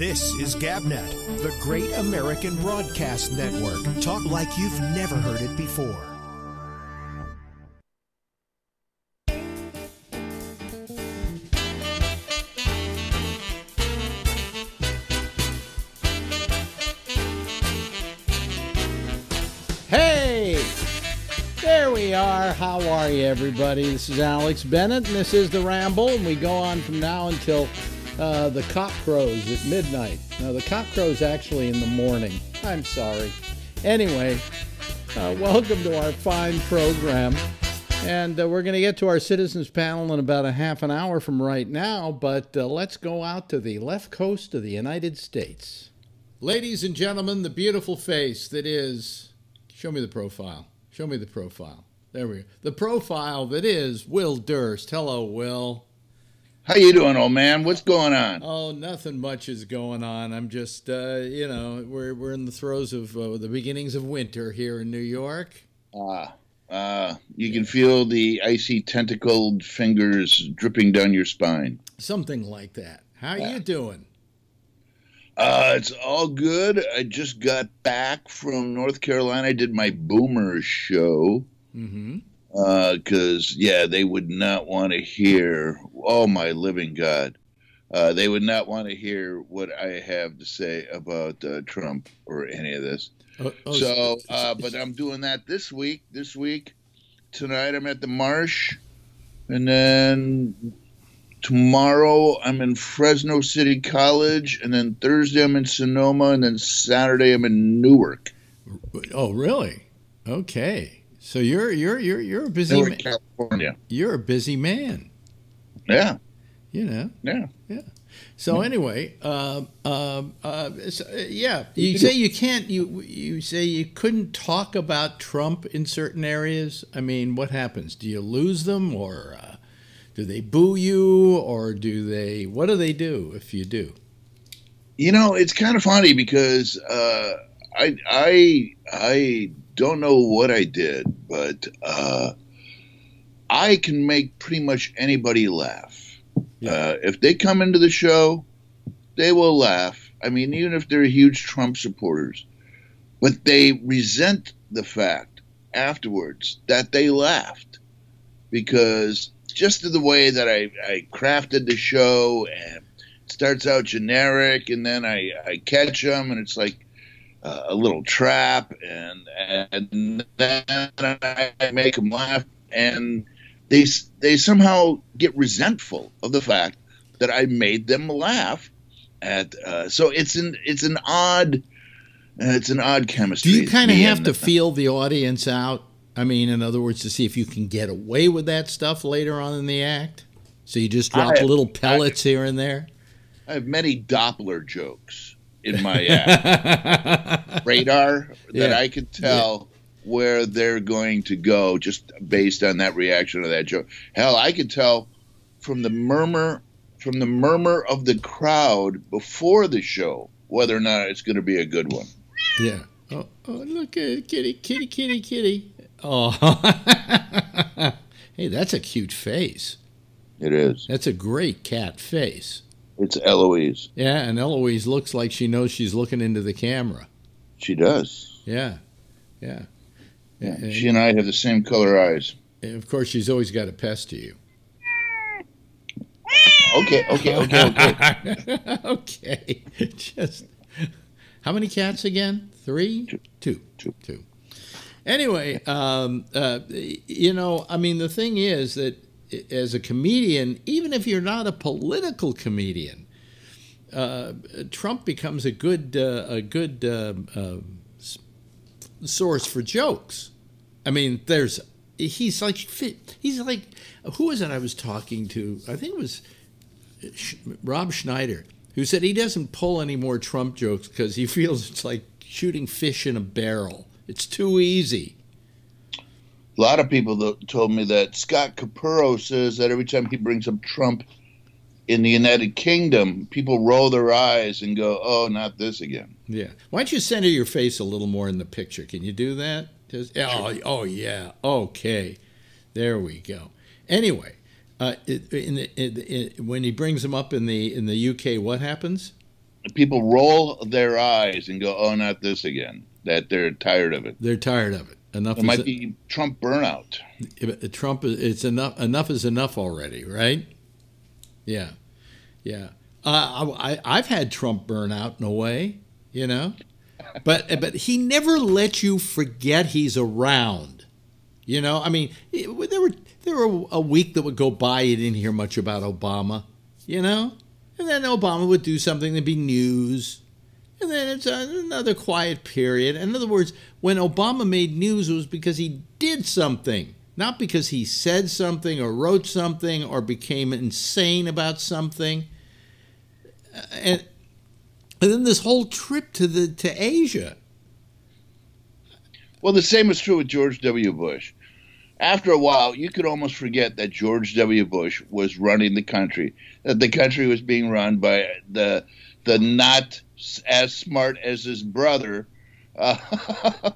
This is GabNet, the great American broadcast network. Talk like you've never heard it before. Hey! There we are. How are you, everybody? This is Alex Bennett, and this is The Ramble, and we go on from now until uh, the cock crows at midnight. Now, the cock crows actually in the morning. I'm sorry. Anyway, uh, welcome to our fine program. And uh, we're going to get to our citizens panel in about a half an hour from right now, but uh, let's go out to the left coast of the United States. Ladies and gentlemen, the beautiful face that is. Show me the profile. Show me the profile. There we go. The profile that is Will Durst. Hello, Will. How you doing, old man? What's going on? Oh, nothing much is going on. I'm just, uh, you know, we're we're in the throes of uh, the beginnings of winter here in New York. Ah, uh, you can feel the icy tentacled fingers dripping down your spine. Something like that. How you doing? Uh, it's all good. I just got back from North Carolina. I did my Boomer show. Mm-hmm. Because, yeah, they would not want to hear, oh my living God. Uh, they would not want to hear what I have to say about uh, Trump or any of this. Oh, oh, So, uh, but I'm doing that this week. This week, tonight I'm at the Marsh, and then tomorrow I'm in Fresno City College, and then Thursday I'm in Sonoma, and then Saturday I'm in Newark, oh, really? Okay. So you're you're you're you're a busy man. California. You're a busy man. Yeah, You know. yeah. Yeah. So anyway, um, um, uh, so, uh, yeah, you say you can't. You you say you couldn't talk about Trump in certain areas. I mean, what happens? Do you lose them, or uh, do they boo you, or do they? What do they do if you do? You know, it's kind of funny because uh, I I I don't know what I did, but uh, I can make pretty much anybody laugh. Yeah. Uh, if they come into the show, they will laugh. I mean, even if they're huge Trump supporters, but they resent the fact afterwards that they laughed because just the way that I, I crafted the show and it starts out generic and then I, I catch them and it's like uh, a little trap and and then I make them laugh and they they somehow get resentful of the fact that I made them laugh at uh, so it's an it's an odd uh, it's an odd chemistry. Do you kind of have to feel the audience out? I mean, in other words, to see if you can get away with that stuff later on in the act. So you just drop I- little pellets here and there. I have many Doppler jokes in my uh, act. radar that Yeah. I can tell where they're going to go just based on that reaction of that joke. Hell, I could tell from the murmur from the murmur of the crowd before the show whether or not it's going to be a good one. Yeah. Oh, oh look at it. kitty, kitty, kitty, kitty. Oh, hey, that's a cute face. It is. That's a great cat face. It's Eloise. Yeah, and Eloise looks like she knows she's looking into the camera. She does. Yeah, yeah. Yeah. And- She and I have the same color eyes. and of course, she's always got a pest to you. Okay, okay, okay, okay. okay. Just how many cats again? Three? Two. Two. Two. Anyway, um, uh, you know, I mean, the thing is that as a comedian, even if you're not a political comedian, uh, Trump becomes a good uh, a good uh, uh, source for jokes. I mean, there's he's like. He's like who was it I was talking to? I think it was Rob Schneider, who said he doesn't pull any more Trump jokes because he feels it's like shooting fish in a barrel. It's too easy. A lot of people th- told me that Scott Capurro says that every time he brings up Trump in the United Kingdom, people roll their eyes and go, "Oh, not this again." Yeah. Why don't you center your face a little more in the picture? Can you do that? Just, oh, oh, yeah. Okay. There we go. Anyway, uh, in the, in, in, when he brings them up in the in the UK, what happens? people roll their eyes and go, "Oh, not this again." That they're tired of it. They're tired of it. Enough. It might be Trump burnout. Trump. It's enough. Enough is enough already, right? Yeah, yeah. Uh, I, I've had Trump burnout in a way, you know, but but he never lets you forget he's around. You know, I mean, there were there were a week that would go by you didn't hear much about Obama, you know, and then Obama would do something to be news, and then it's another quiet period. In other words, when Obama made news, it was because he did something, not because he said something or wrote something or became insane about something. Uh, and and then this whole trip to the to Asia. Well, the same is true with George W. Bush. After a while, you could almost forget that George W. Bush was running the country, that the country was being run by the the not as smart as his brother, uh,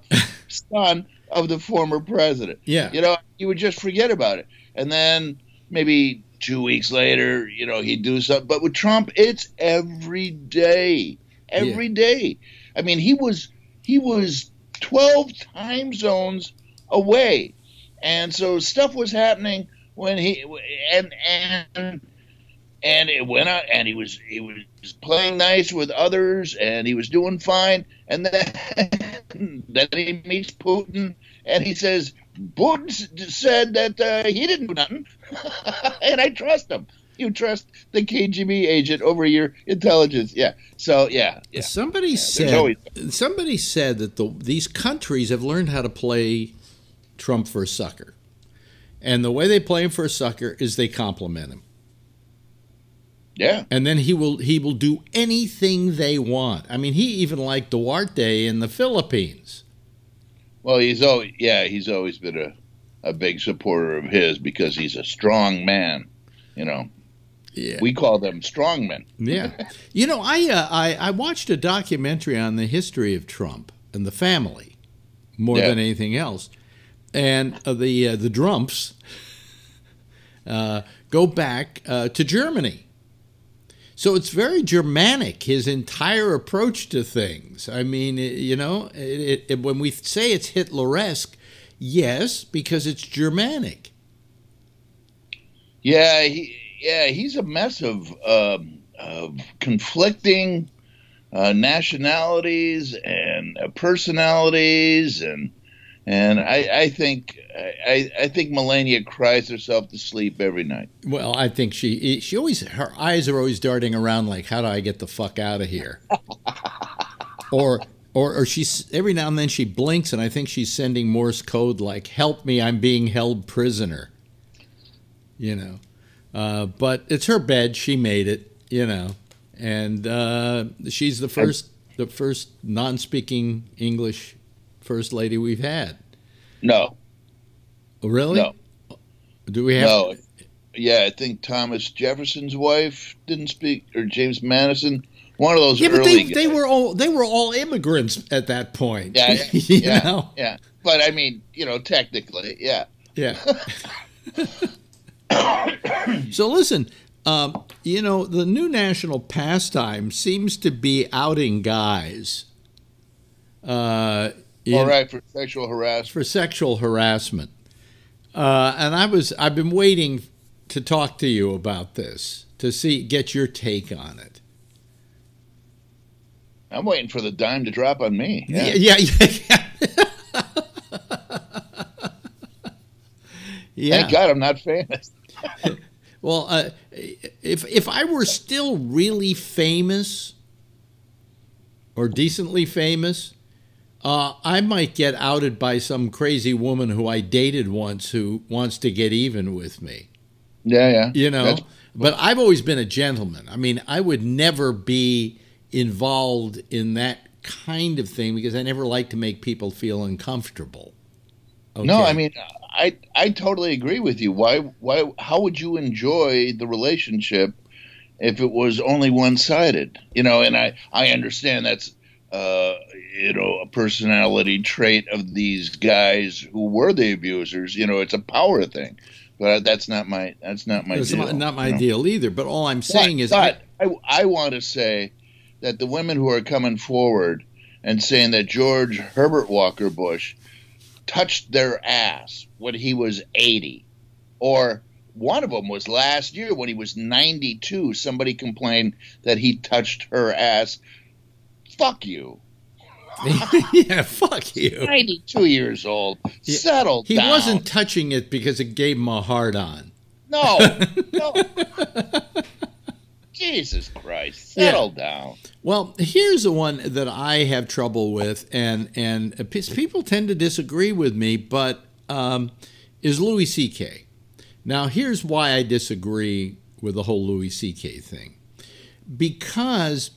son of the former president. Yeah. You know, you would just forget about it. And then maybe two weeks later, you know, he'd do something. But with Trump, it's every day. every Yeah. day. I mean, he was he was 12 time zones away. And so stuff was happening when he and and and it went out and he was he was playing nice with others and he was doing fine and then then he meets Putin and he says Putin said that uh, he didn't do nothing and I trust him. You trust the KGB agent over your intelligence, yeah. So yeah, yeah. Somebody there's said always- somebody said that the, these countries have learned how to play Trump for a sucker, and the way they play him for a sucker is they compliment him, Yeah. and then he will he will do anything they want. I mean, he even liked Duterte in the Philippines. Well, he's always yeah, he's always been a a big supporter of his because he's a strong man. You know, Yeah, we call them strongmen. yeah. You know, I, uh, I I watched a documentary on the history of Trump and the family more Yeah. than anything else, and uh, the uh, the Drumpfs uh, go back uh, to Germany. So it's very Germanic, his entire approach to things. I mean, you know, it, it- when we say it's Hitleresque, yes, because it's Germanic. Yeah, he yeah, he's a mess of um, of conflicting uh, nationalities and uh, personalities and and I, I think I, I think Melania cries herself to sleep every night. Well, I think she she always her eyes are always darting around like, how do I get the fuck out of here? or or or she's every now and then she blinks and I think she's sending Morse code like, help me, I'm being held prisoner. You know, uh, but it's her bed. She made it. You know, and uh, she's the first the first non-speaking English first lady we've had. No, Oh, really? no, Do we have? no. Yeah, I think Thomas Jefferson's wife didn't speak, or James Madison. One of those Yeah, but they, they guys. were all they were all immigrants at that point. Yeah, yeah, you yeah, know? yeah. But I mean, you know, technically, yeah. Yeah. so listen, um, you know, the new national pastime seems to be outing guys. Uh, you All right for sexual harassment. for sexual harassment. Uh, and I was I've been waiting to talk to you about this to see get your take on it. I'm waiting for the dime to drop on me. Yeah. Yeah, yeah, yeah. yeah. Thank God I'm not famous. Well, uh, if if I were still really famous or decently famous, uh, I might get outed by some crazy woman who I dated once who wants to get even with me. Yeah, yeah. You know, That's- but I've always been a gentleman. I mean, I would never be involved in that kind of thing because I never like to make people feel uncomfortable. No, I mean, I I totally agree with you. Why why how would you enjoy the relationship if it was only one sided? You know, and I I understand that's uh you know a personality trait of these guys who were the abusers. You know, it's a power thing. But that's not my that's not my it's deal. not, not my you know? deal either. But all I'm saying but, is, but I, I want to say that the women who are coming forward and saying that George Herbert Walker Bush touched their ass when he was 80, or one of them was last year when he was 92. Somebody complained that he touched her ass. Fuck you. yeah, fuck you. 92 years old. Yeah, Settle He down. wasn't touching it because it gave him a hard on. No. No. Jesus Christ. Settle down. Well, here's the one that I have trouble with, and and people tend to disagree with me, but um, is Louis C.K. Now, here's why I disagree with the whole Louis C.K. thing, because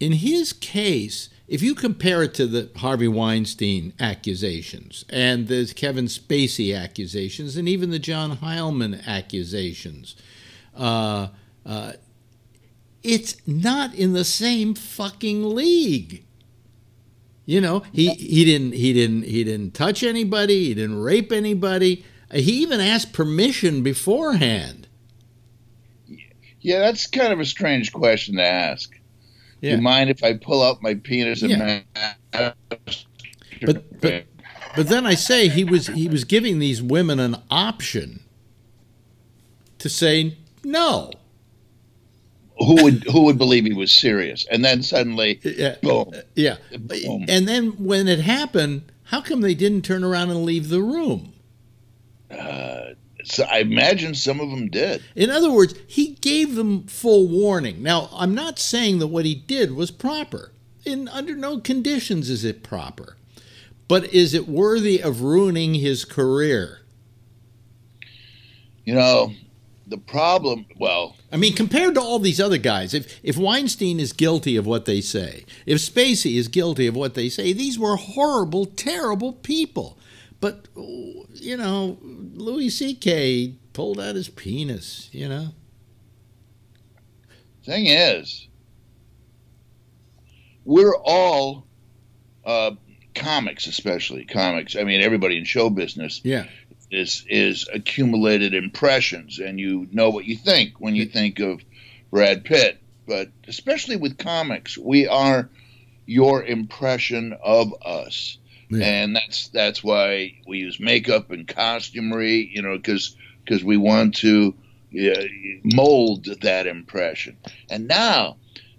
in his case, if you compare it to the Harvey Weinstein accusations and the Kevin Spacey accusations and even the John Heilemann accusations, uh, uh, it's not in the same fucking league. You know, he, he didn't he didn't he didn't touch anybody, he didn't rape anybody. He even asked permission beforehand. Yeah, that's kind of a strange question to ask. Do you mind if I pull out my penis and Yeah. But but but then I say he was he was giving these women an option to say no. who would who would believe he was serious? And then suddenly, Yeah. boom. Yeah. Boom. And then when it happened, how come they didn't turn around and leave the room? Uh, So I imagine some of them did. In other words, he gave them full warning. Now, I'm not saying that what he did was proper. In under no conditions is it proper. But is it worthy of ruining his career? You know, the problem. Well, I mean, compared to all these other guys, if if Weinstein is guilty of what they say, if Spacey is guilty of what they say, these were horrible, terrible people. But you know, Louis C.K. pulled out his penis. You know, thing is, we're all uh, comics, especially comics. I mean, everybody in show business yeah, is is accumulated impressions, and you know what you think when you think of Brad Pitt. But especially with comics, we are your impression of us, Yeah. and that's that's why we use makeup and costumery, you know, because because we want to uh, mold that impression. And now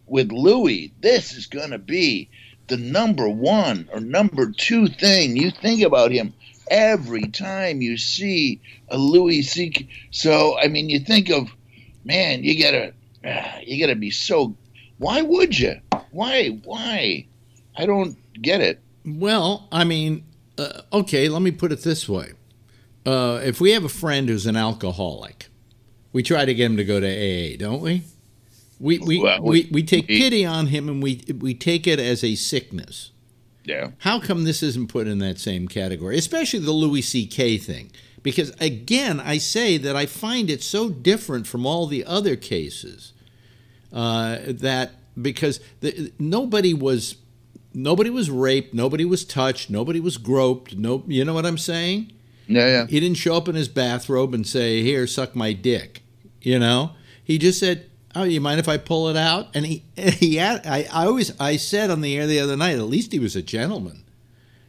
with Louis, this is going to be the number one or number two thing you think about him every time you see a Louis C. So I mean, you think of, man, you gotta, ah, you gotta be so. Why would you? Why? Why? I don't get it. Well, I mean, uh, okay, let me put it this way. Uh, if we have a friend who's an alcoholic, we try to get him to go to AA, don't we? We we, Well, we, we- we take we- pity on him and we we take it as a sickness. Yeah. How come this isn't put in that same category, especially the Louis C.K. thing? Because again, I say that I find it so different from all the other cases uh, that because the, nobody was nobody was raped, nobody was touched, nobody was groped. No, you know what I'm saying? Yeah. Yeah. He didn't show up in his bathrobe and say, "Here, suck my dick." You know, he just said, "Oh, you mind if I pull it out?" And he, he, had, I, I always, I said on the air the other night, at least he was a gentleman.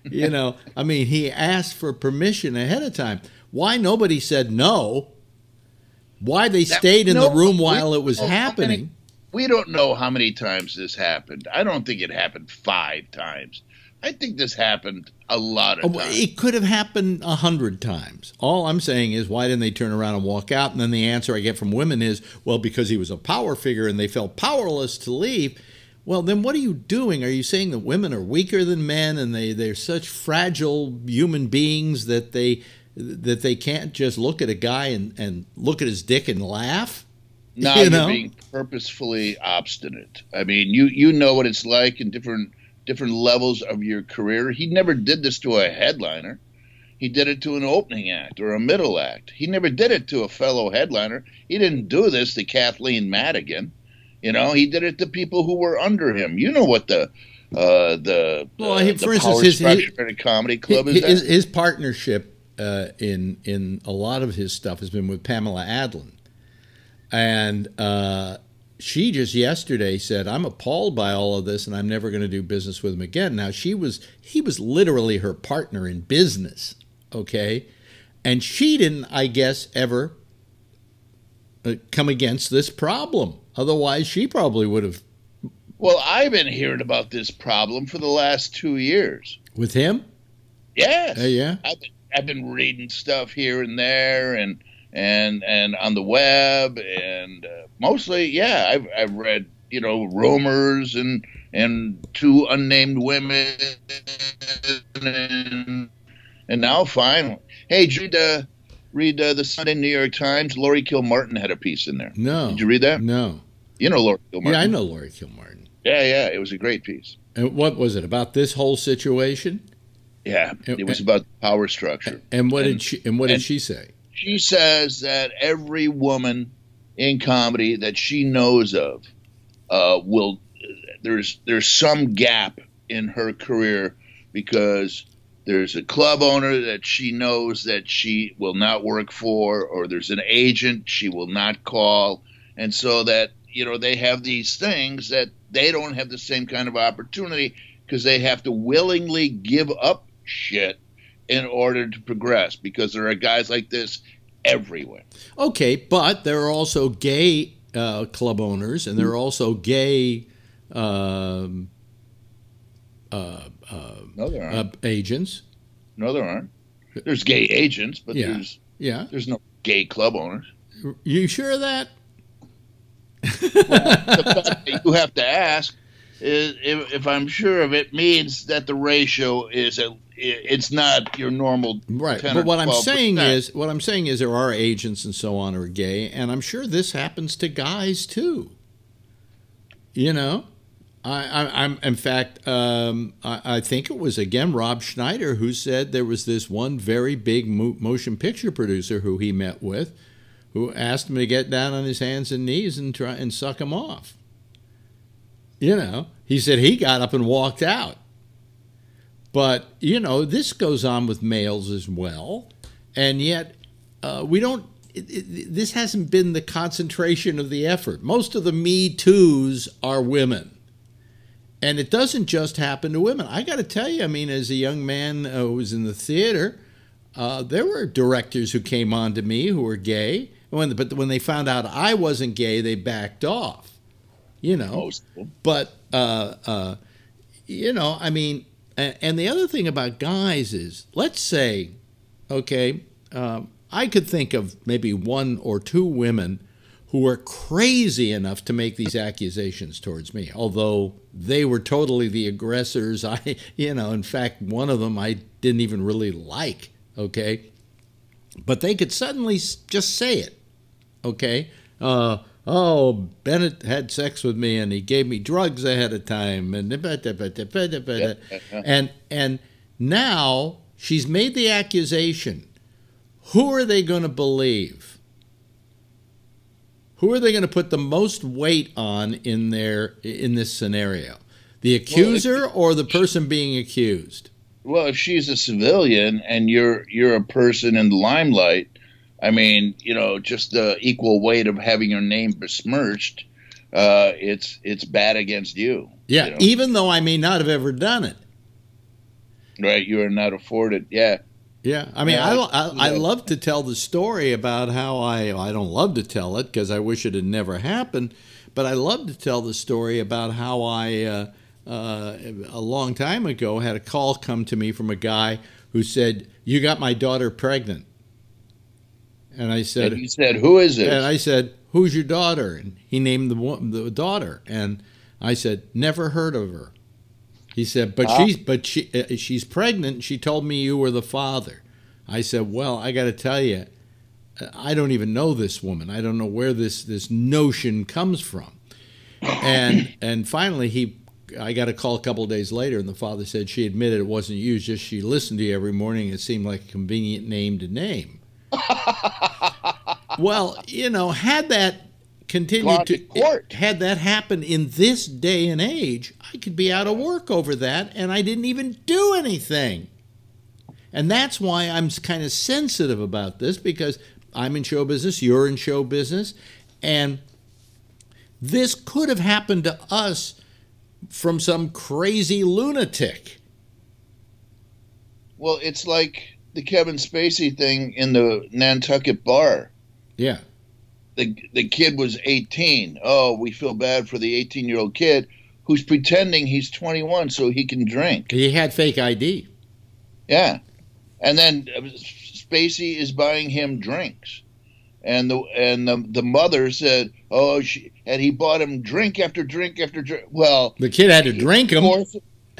You know, I mean, he asked for permission ahead of time. Why nobody said no? Why they That- stayed in no, the room we- while it was oh, happening? We don't know how many times this happened. I don't think it happened five times. I think this happened a lot of Oh, times. It could have happened a hundred times. All I'm saying is, why didn't they turn around and walk out? And then the answer I get from women is, well, because he was a power figure and they felt powerless to leave. Well, then what are you doing? Are you saying that women are weaker than men and they, they're such fragile human beings that they that they can't just look at a guy and, and look at his dick and laugh? Now You know? are being purposefully obstinate. I mean, you you know what it's like in different different levels of your career. He never did this to a headliner. He did it to an opening act or a middle act. He never did it to a fellow headliner. He didn't do this to Kathleen Madigan. You know, he did it to people who were under him. You know what the uh, the Well, uh, he- the for instance, his- his- in a comedy club is his, his partnership uh, in in a lot of his stuff has been with Pamela Adlon, and uh, she just yesterday said, "I'm appalled by all of this, and I'm never going to do business with him again." Now she was he was literally her partner in business, okay, and she didn't, I guess, ever uh, come against this problem. Otherwise, she probably would have. Well, I've been hearing about this problem for the last two years. With him? Yes. Uh, yeah. I've been, I've been reading stuff here and there, and and and on the web, and uh, mostly, yeah, I've I've read you know rumors and and two unnamed women, and and now finally, hey, did you read, uh, read uh, the Sunday New York Times? Laurie Kilmartin had a piece in there. No. Did you read that? No. You know Laurie Kilmartin. Yeah, I know Laurie Kilmartin. Yeah, yeah, it was a great piece. And what was it about this whole situation? Yeah, And- it was about the power structure. And what And- did she? And what did she say? She says that every woman in comedy that she knows of uh, will there's there's some gap in her career because there's a club owner that she knows that she will not work for or there's an agent she will not call. And so that you know they have these things that they don't have the same kind of opportunity because they have to willingly give up shit in order to progress because there are guys like this everywhere. Okay, but there are also gay uh, club owners, and there are also gay um, uh, uh, No, there uh, aren't. agents. no, there aren't. There's gay agents, but Yeah. there's Yeah, there's no gay club owners. you sure of that? The fact that you have to ask is if, if I'm sure of it means that the ratio is a it's not your normal Right. 10 But what I'm saying is, what I'm saying is, there are agents and so on who are gay, and I'm sure this happens to guys too. You know, I, I, I'm in fact, um, I, I think it was again Rob Schneider who said there was this one very big mo- motion picture producer who he met with, who asked him to get down on his hands and knees and try and suck him off. You know, he said he got up and walked out. But, you know, this goes on with males as well. And yet, uh, we don't, it, it, this hasn't been the concentration of the effort. Most of the Me Too's are women. And it doesn't just happen to women. I got to tell you, I mean, as a young man uh, who was in the theater, uh, there were directors who came on to me who were gay. When, but when they found out I wasn't gay, they backed off. You know, them. but uh, uh, you know, I mean, and, and the other thing about guys is, let's say, okay, um, I could think of maybe one or two women who were crazy enough to make these accusations towards me, although they were totally the aggressors. I, you know, in fact, one of them I didn't even really like. Okay, but they could suddenly just say it. Okay. Uh, oh, Bennett had sex with me and he gave me drugs ahead of time and and and now she's made the accusation. Who are they going to believe? Who are they going to put the most weight on in their in this scenario? The accuser or the person being accused? Well, if she's a civilian and you're you're a person in the limelight, I mean, you know, just the equal weight of having your name besmirched, uh, it's it's bad against you. Yeah, you know, even though I may not have ever done it. right. You are not afforded. Yeah, Yeah, I mean, Yeah, I, I, I love to tell the story about how I I don't love to tell it because I wish it had never happened, but I love to tell the story about how I uh, uh, a long time ago had a call come to me from a guy who said, "You got my daughter pregnant," and I said, and he said, "Who is it? and I said, "Who's your daughter?" And he named the the daughter, and I said, "Never heard of her." He said, "But Ah. she's but she uh, she's pregnant. She told me you were the father." I said, "Well, I got to tell you, I don't even know this woman. I don't know where this this notion comes from." And and finally, he I got a call a couple of days later, and the father said she admitted it wasn't you. Just she listened to you every morning. It seemed like a convenient name to name. well, you know, had that continued to to court. had that happened in this day and age, I could be out of work over that, and I didn't even do anything. And that's why I'm kind of sensitive about this because I'm in show business, you're in show business, and This could have happened to us from some crazy lunatic. Well, it's like the Kevin Spacey thing in the Nantucket bar. Yeah. The the kid was 18. Oh, we feel bad for the 18 year old kid who's pretending he's 21 so he can drink. He had fake ID. Yeah, and then uh, Spacey is buying him drinks, and the and the, the mother said, "Oh, she," and he bought him drink after drink after drink. Well, The kid had to drink them.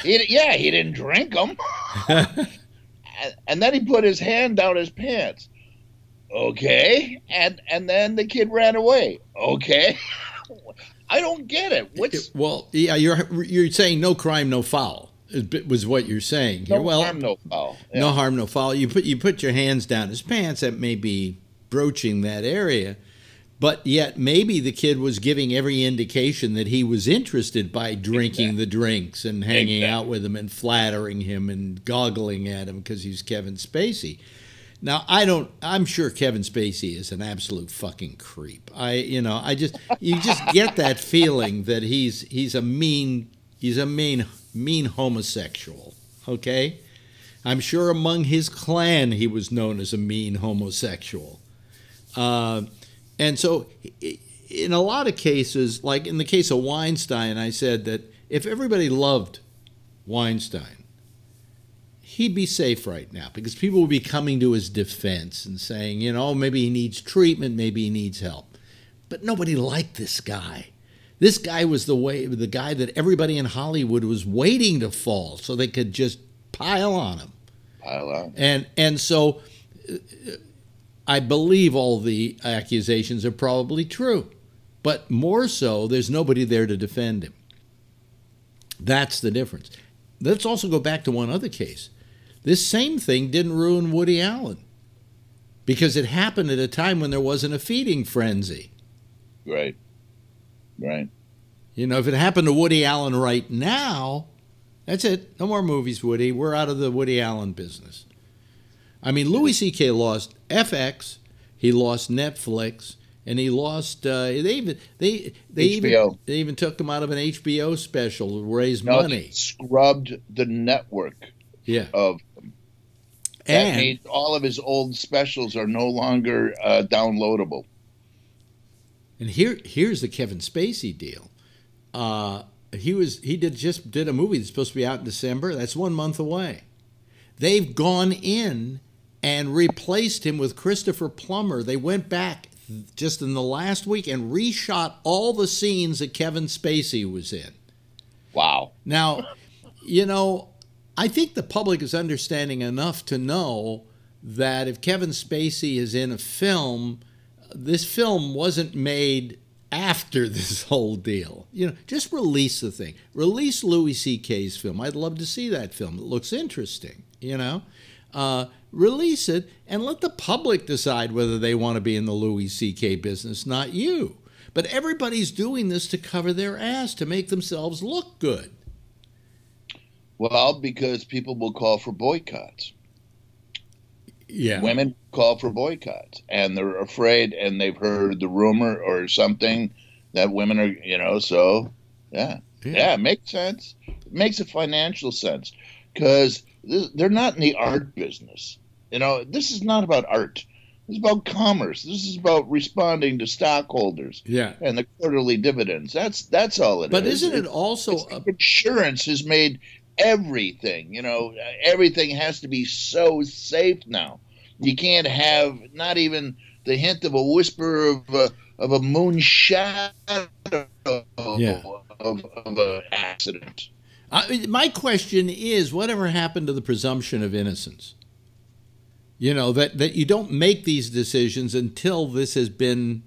he, yeah, he didn't drink them, and then he put his hand down his pants. Okay, and and then the kid ran away. Okay, I don't get it. What's well, yeah, you're you're saying no crime, no foul. Was what you're saying no well, harm, no foul? Yeah. no harm, no foul. You put you put your hands down his pants. That may be broaching that area, but yet maybe the kid was giving every indication that he was interested by drinking the drinks and hanging Exactly. out with him and flattering him and goggling at him because he's Kevin Spacey. Now I don't. I'm sure Kevin Spacey is an absolute fucking creep. I, you know, I just you just get that feeling that he's he's a mean he's a mean mean homosexual. Okay, I'm sure among his clan he was known as a mean homosexual. Uh, and so, in a lot of cases, like in the case of Weinstein, I said that if everybody loved Weinstein, he'd be safe right now because people would be coming to his defense and saying, you know, maybe he needs treatment, maybe he needs help. But nobody liked this guy. This guy was the way the guy that everybody in Hollywood was waiting to fall so they could just pile on him. Pile on. And and so uh, I believe all the accusations are probably true. But more so, there's nobody there to defend him. That's the difference. Let's also go back to one other case. This same thing didn't ruin Woody Allen because it happened at a time when there wasn't a feeding frenzy. Right. Right. You know, if it happened to Woody Allen right now, that's it. No more movies, Woody. We're out of the Woody Allen business. I mean, Louis C.K. lost FX, he lost Netflix, and he lost. Uh, they even they they even they even took him out of an HBO special to raise No, money. scrubbed the network Yeah, of that and all of his old specials are no longer uh, downloadable. And here, here's the Kevin Spacey deal. Uh, he was he did just did a movie that's supposed to be out in December. That's one month away. They've gone in and replaced him with Christopher Plummer. They went back just in the last week and reshot all the scenes that Kevin Spacey was in. Wow. Now, you know, I think the public is understanding enough to know that if Kevin Spacey is in a film, this film wasn't made after this whole deal. You know, just release the thing. Release Louis C.K.'s film. I'd love to see that film. It looks interesting, you know? Uh, release it and let the public decide whether they want to be in the Louis C.K. business, not you. But everybody's doing this to cover their ass, to make themselves look good. Well, because people will call for boycotts. Yeah. Women call for boycotts, and they're afraid, and they've heard the rumor or something that women are, you know. So, yeah, yeah, it makes sense. It makes a financial sense because they're not in the art business. You know, this is not about art. This is about commerce. This is about responding to stockholders Yeah. and the quarterly dividends. That's that's all it is. But isn't it also a, insurance has made everything you know everything has to be so safe now you can't have not even the hint of a whisper of a, of a moon shadow Yeah. of, of an accident I, my question is whatever happened to the presumption of innocence? You know, that, that you don't make these decisions until this has been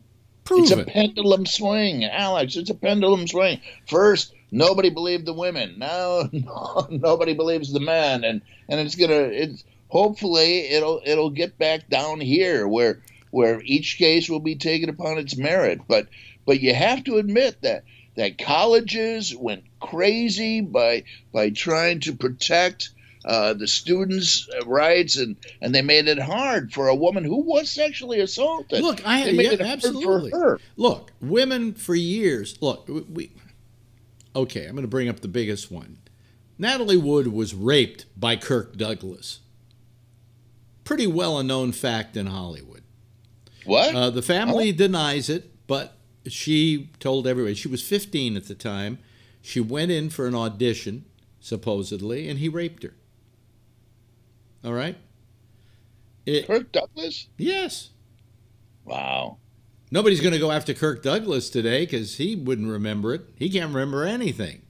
proven. it's a pendulum swing alex. It's a pendulum swing. First nobody believed the women. Now no, nobody believes the men and and it's gonna it's hopefully it'll it'll get back down here where where each case will be taken upon its merit. But but you have to admit that that colleges went crazy by by trying to protect uh, the students' rights, and and they made it hard for a woman who was sexually assaulted. Look, I They made yeah, it hard absolutely. for her. Look, women for years. Look, we-. Okay, I'm going to bring up the biggest one. Natalie Wood was raped by Kirk Douglas. Pretty well a known fact in Hollywood. What? Uh, the family denies it, but she told everybody she was 15 at the time. She went in for an audition, supposedly, and he raped her. All right. It, Kirk Douglas? yes. Wow. Nobody's going to go after Kirk Douglas today because he wouldn't remember it. He can't remember anything.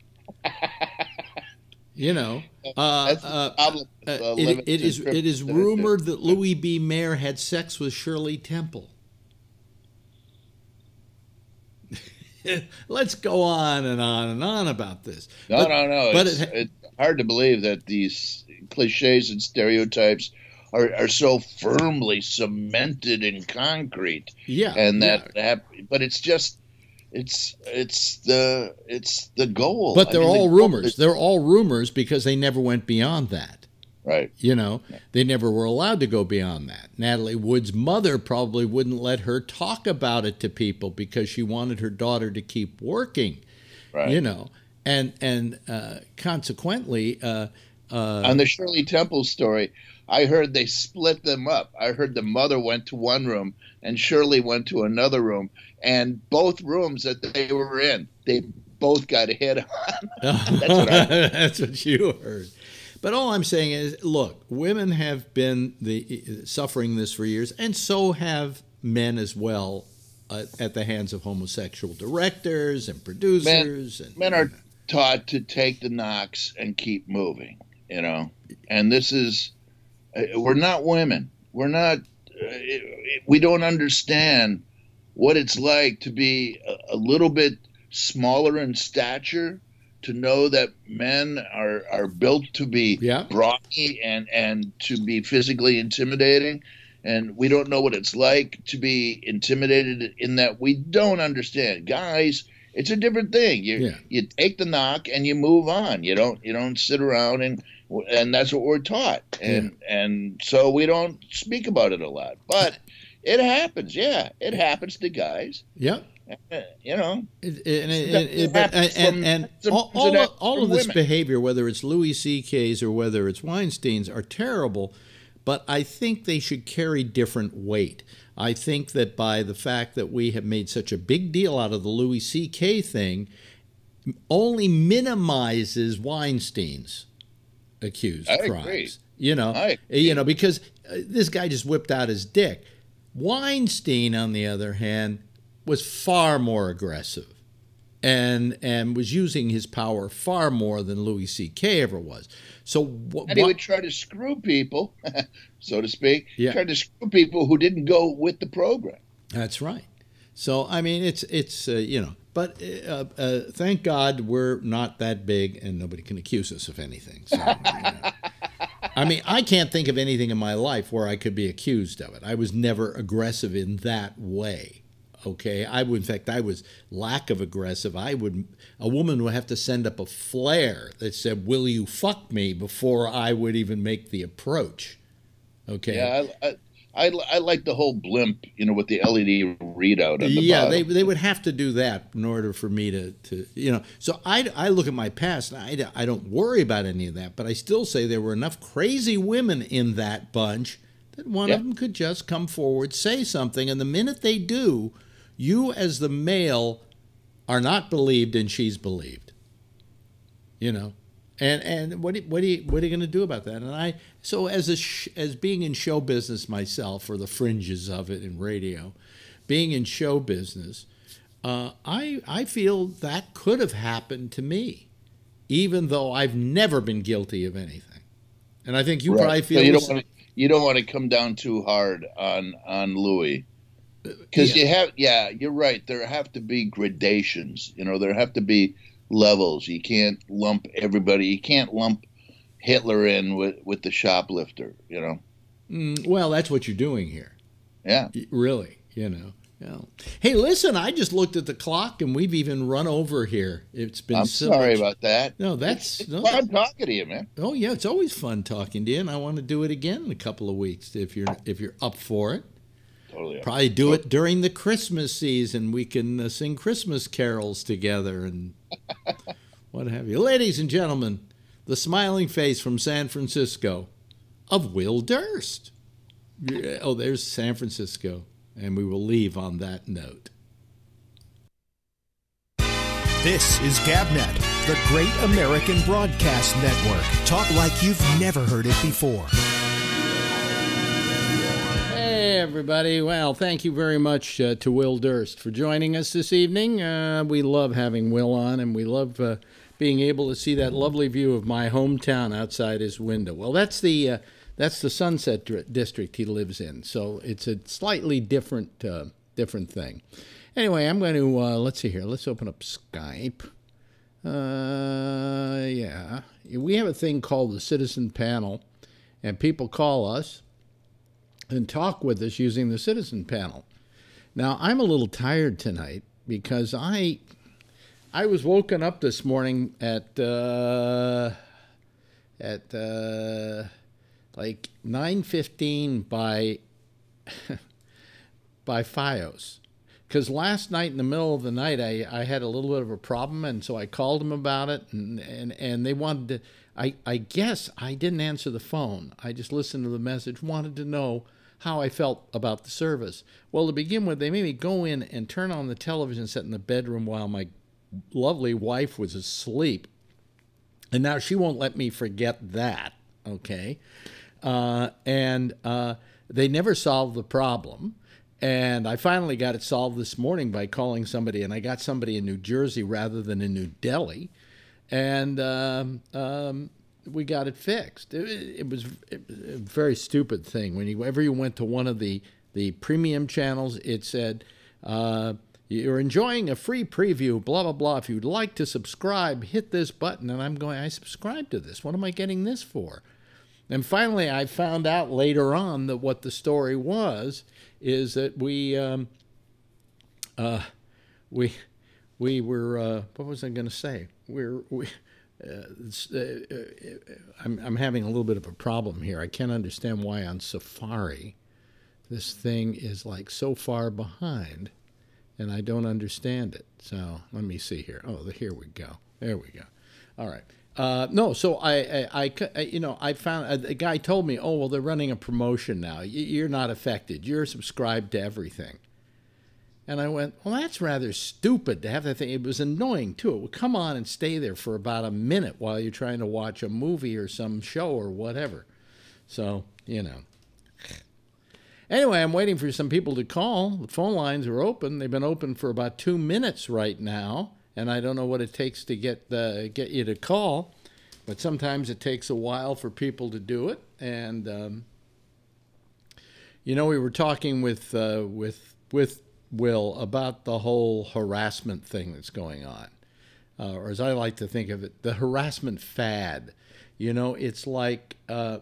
you know, uh, uh, uh, it, it is it is rumored that Louis B. Mayer had sex with Shirley Temple. Eh, let's go on and on and on about this. No, But- no, no. but it's, it- it's hard to believe that these cliches and stereotypes are, are so firmly cemented in concrete, Yeah, and yeah. that, that but it's just it's it's the it's the goal. But they're mean, all goal rumors. is- They're all rumors because they never went beyond that. Right? You know, they never were allowed to go beyond that. Natalie Wood's mother probably wouldn't let her talk about it to people because she wanted her daughter to keep working. Right. You know, and and uh, consequently, uh, uh, On the Shirley Temple story, I heard they split them up. I heard the mother went to one room and Shirley went to another room, and both rooms that they were in, they both got hit on. That's what That's what you heard. But all I'm saying is, look, women have been the suffering this for years, and so have men as well, uh, at the hands of homosexual directors and producers. and men are taught to take the knocks and keep moving, you know. And this is, uh, we're not women. We're not, uh, we don't understand what it's like to be a, a little bit smaller in stature, to know that men are, are built to be Yeah. brawny and, and to be physically intimidating. And we don't know what it's like to be intimidated in that we don't understand. Guys, it's a different thing. You Yeah. you take the knock and you move on. You don't you don't sit around and and that's what we're taught. And and so we don't speak about it a lot. But it happens. Yeah, it happens to guys. Yep. You know, It, it, and, it, it, but, and, from- and all, all, of, all of this women. behavior, whether it's Louis C.K.'s or whether it's Weinstein's, are terrible. But I think they should carry different weight. I think that by the fact that we have made such a big deal out of the Louis C.K. thing, only minimizes Weinstein's accused I crimes. agree. You know, you know, because uh, this guy just whipped out his dick. Weinstein, on the other hand, was far more aggressive and and was using his power far more than Louis C.K. ever was. So wh- and he what- would try to screw people, so to speak. Yeah. Try to screw people who didn't go with the program. That's right. So I mean, it's it's uh, you know, but uh, uh, thank God we're not that big, and nobody can accuse us of anything. So, you know. I mean, I can't think of anything in my life where I could be accused of it. I was never aggressive in that way. Okay, I would. In fact, I was lack of aggressive. I would. A woman would have to send up a flare that said, "Will you fuck me?" before I would even make the approach. Okay. Yeah, I, I, I, I like the whole blimp, you know, with the LED readout. On the yeah, bottom. they, they would have to do that in order for me to, to you know. So I, I look at my past and I, I don't worry about any of that, but I still say there were enough crazy women in that bunch that one Yeah. of them could just come forward, say something, and the minute they do, you as the male are not believed and she's believed. You know, and and what do, what do you, what are you going to do about that? And I so as a sh- as being in show business myself or the fringes of it in radio, being in show business, uh, I I feel that could have happened to me, even though I've never been guilty of anything. And I think you Right. probably So feel you don't want to you don't want to come down too hard on on Louis because yeah. you have yeah you're right there have to be gradations you know there have to be levels you can't lump everybody you can't lump Hitler in with with the shoplifter you know Mm, well, that's what you're doing here. yeah Really, you know. Yeah. Hey, listen, I just looked at the clock and we've even run over here. It's been I'm so sorry much- about that. No, that's It's no, fun talking to you, man. Oh yeah, it's always fun talking to you, and I want to do it again in a couple of weeks if you're if you're up for it. Totally. Probably do it during the Christmas season. We can uh, sing Christmas carols together and what have you. Ladies and gentlemen, the smiling face from San Francisco of Will Durst. Oh, there's San Francisco, and we will leave on that note. This is GabNet, the great American broadcast network. Talk like you've never heard it before. Everybody. Well, thank you very much uh, to Will Durst for joining us this evening. Uh, we love having Will on, and we love uh, being able to see that lovely view of my hometown outside his window. Well, that's the uh, that's the Sunset District he lives in, so it's a slightly different uh, different thing. Anyway, I'm going to uh, let's see here. Let's open up Skype. Yeah, we have a thing called the Citizen Panel, and people call us and talk with us using the citizen panel. Now, I'm a little tired tonight because I I was woken up this morning at uh, at uh, like 9:15 by by FiOS. Because last night in the middle of the night, I, I had a little bit of a problem, and so I called them about it, and, and, and they wanted to. I, I guess I didn't answer the phone. I just listened to the message, wanted to know how I felt about the service. Well, to begin with, they made me go in and turn on the television set in the bedroom while my lovely wife was asleep. And now she won't let me forget that, okay? Uh, and uh, they never solved the problem. And I finally got it solved this morning by calling somebody, and I got somebody in New Jersey rather than in New Delhi. And um, um, we got it fixed. It, it was a very stupid thing. Whenever you went to one of the, the premium channels, it said, uh, You're enjoying a free preview, blah, blah, blah. If you'd like to subscribe, hit this button. And I'm going, I subscribe to this. What am I getting this for? And finally, I found out later on that what the story was is that we um, uh, we we were uh, what was I going to say? We're we. Uh, uh, uh, I'm, I'm having a little bit of a problem here. I can't understand why on Safari this thing is like so far behind, and I don't understand it. So let me see here. Oh, here we go. There we go. All right. Uh, no, so I, I, I, you know, I found a guy told me, oh, well, they're running a promotion now. You're not affected. You're subscribed to everything. And I went, well, that's rather stupid to have that thing. It was annoying too. It would come on and stay there for about a minute while you're trying to watch a movie or some show or whatever. So, you know. Anyway, I'm waiting for some people to call. The phone lines are open. They've been open for about two minutes right now and I don't know what it takes to get uh, get you to call, but sometimes it takes a while for people to do it. And um, you know, we were talking with uh, with with Will about the whole harassment thing that's going on, uh, or as I like to think of it, the harassment fad. You know, it's like uh,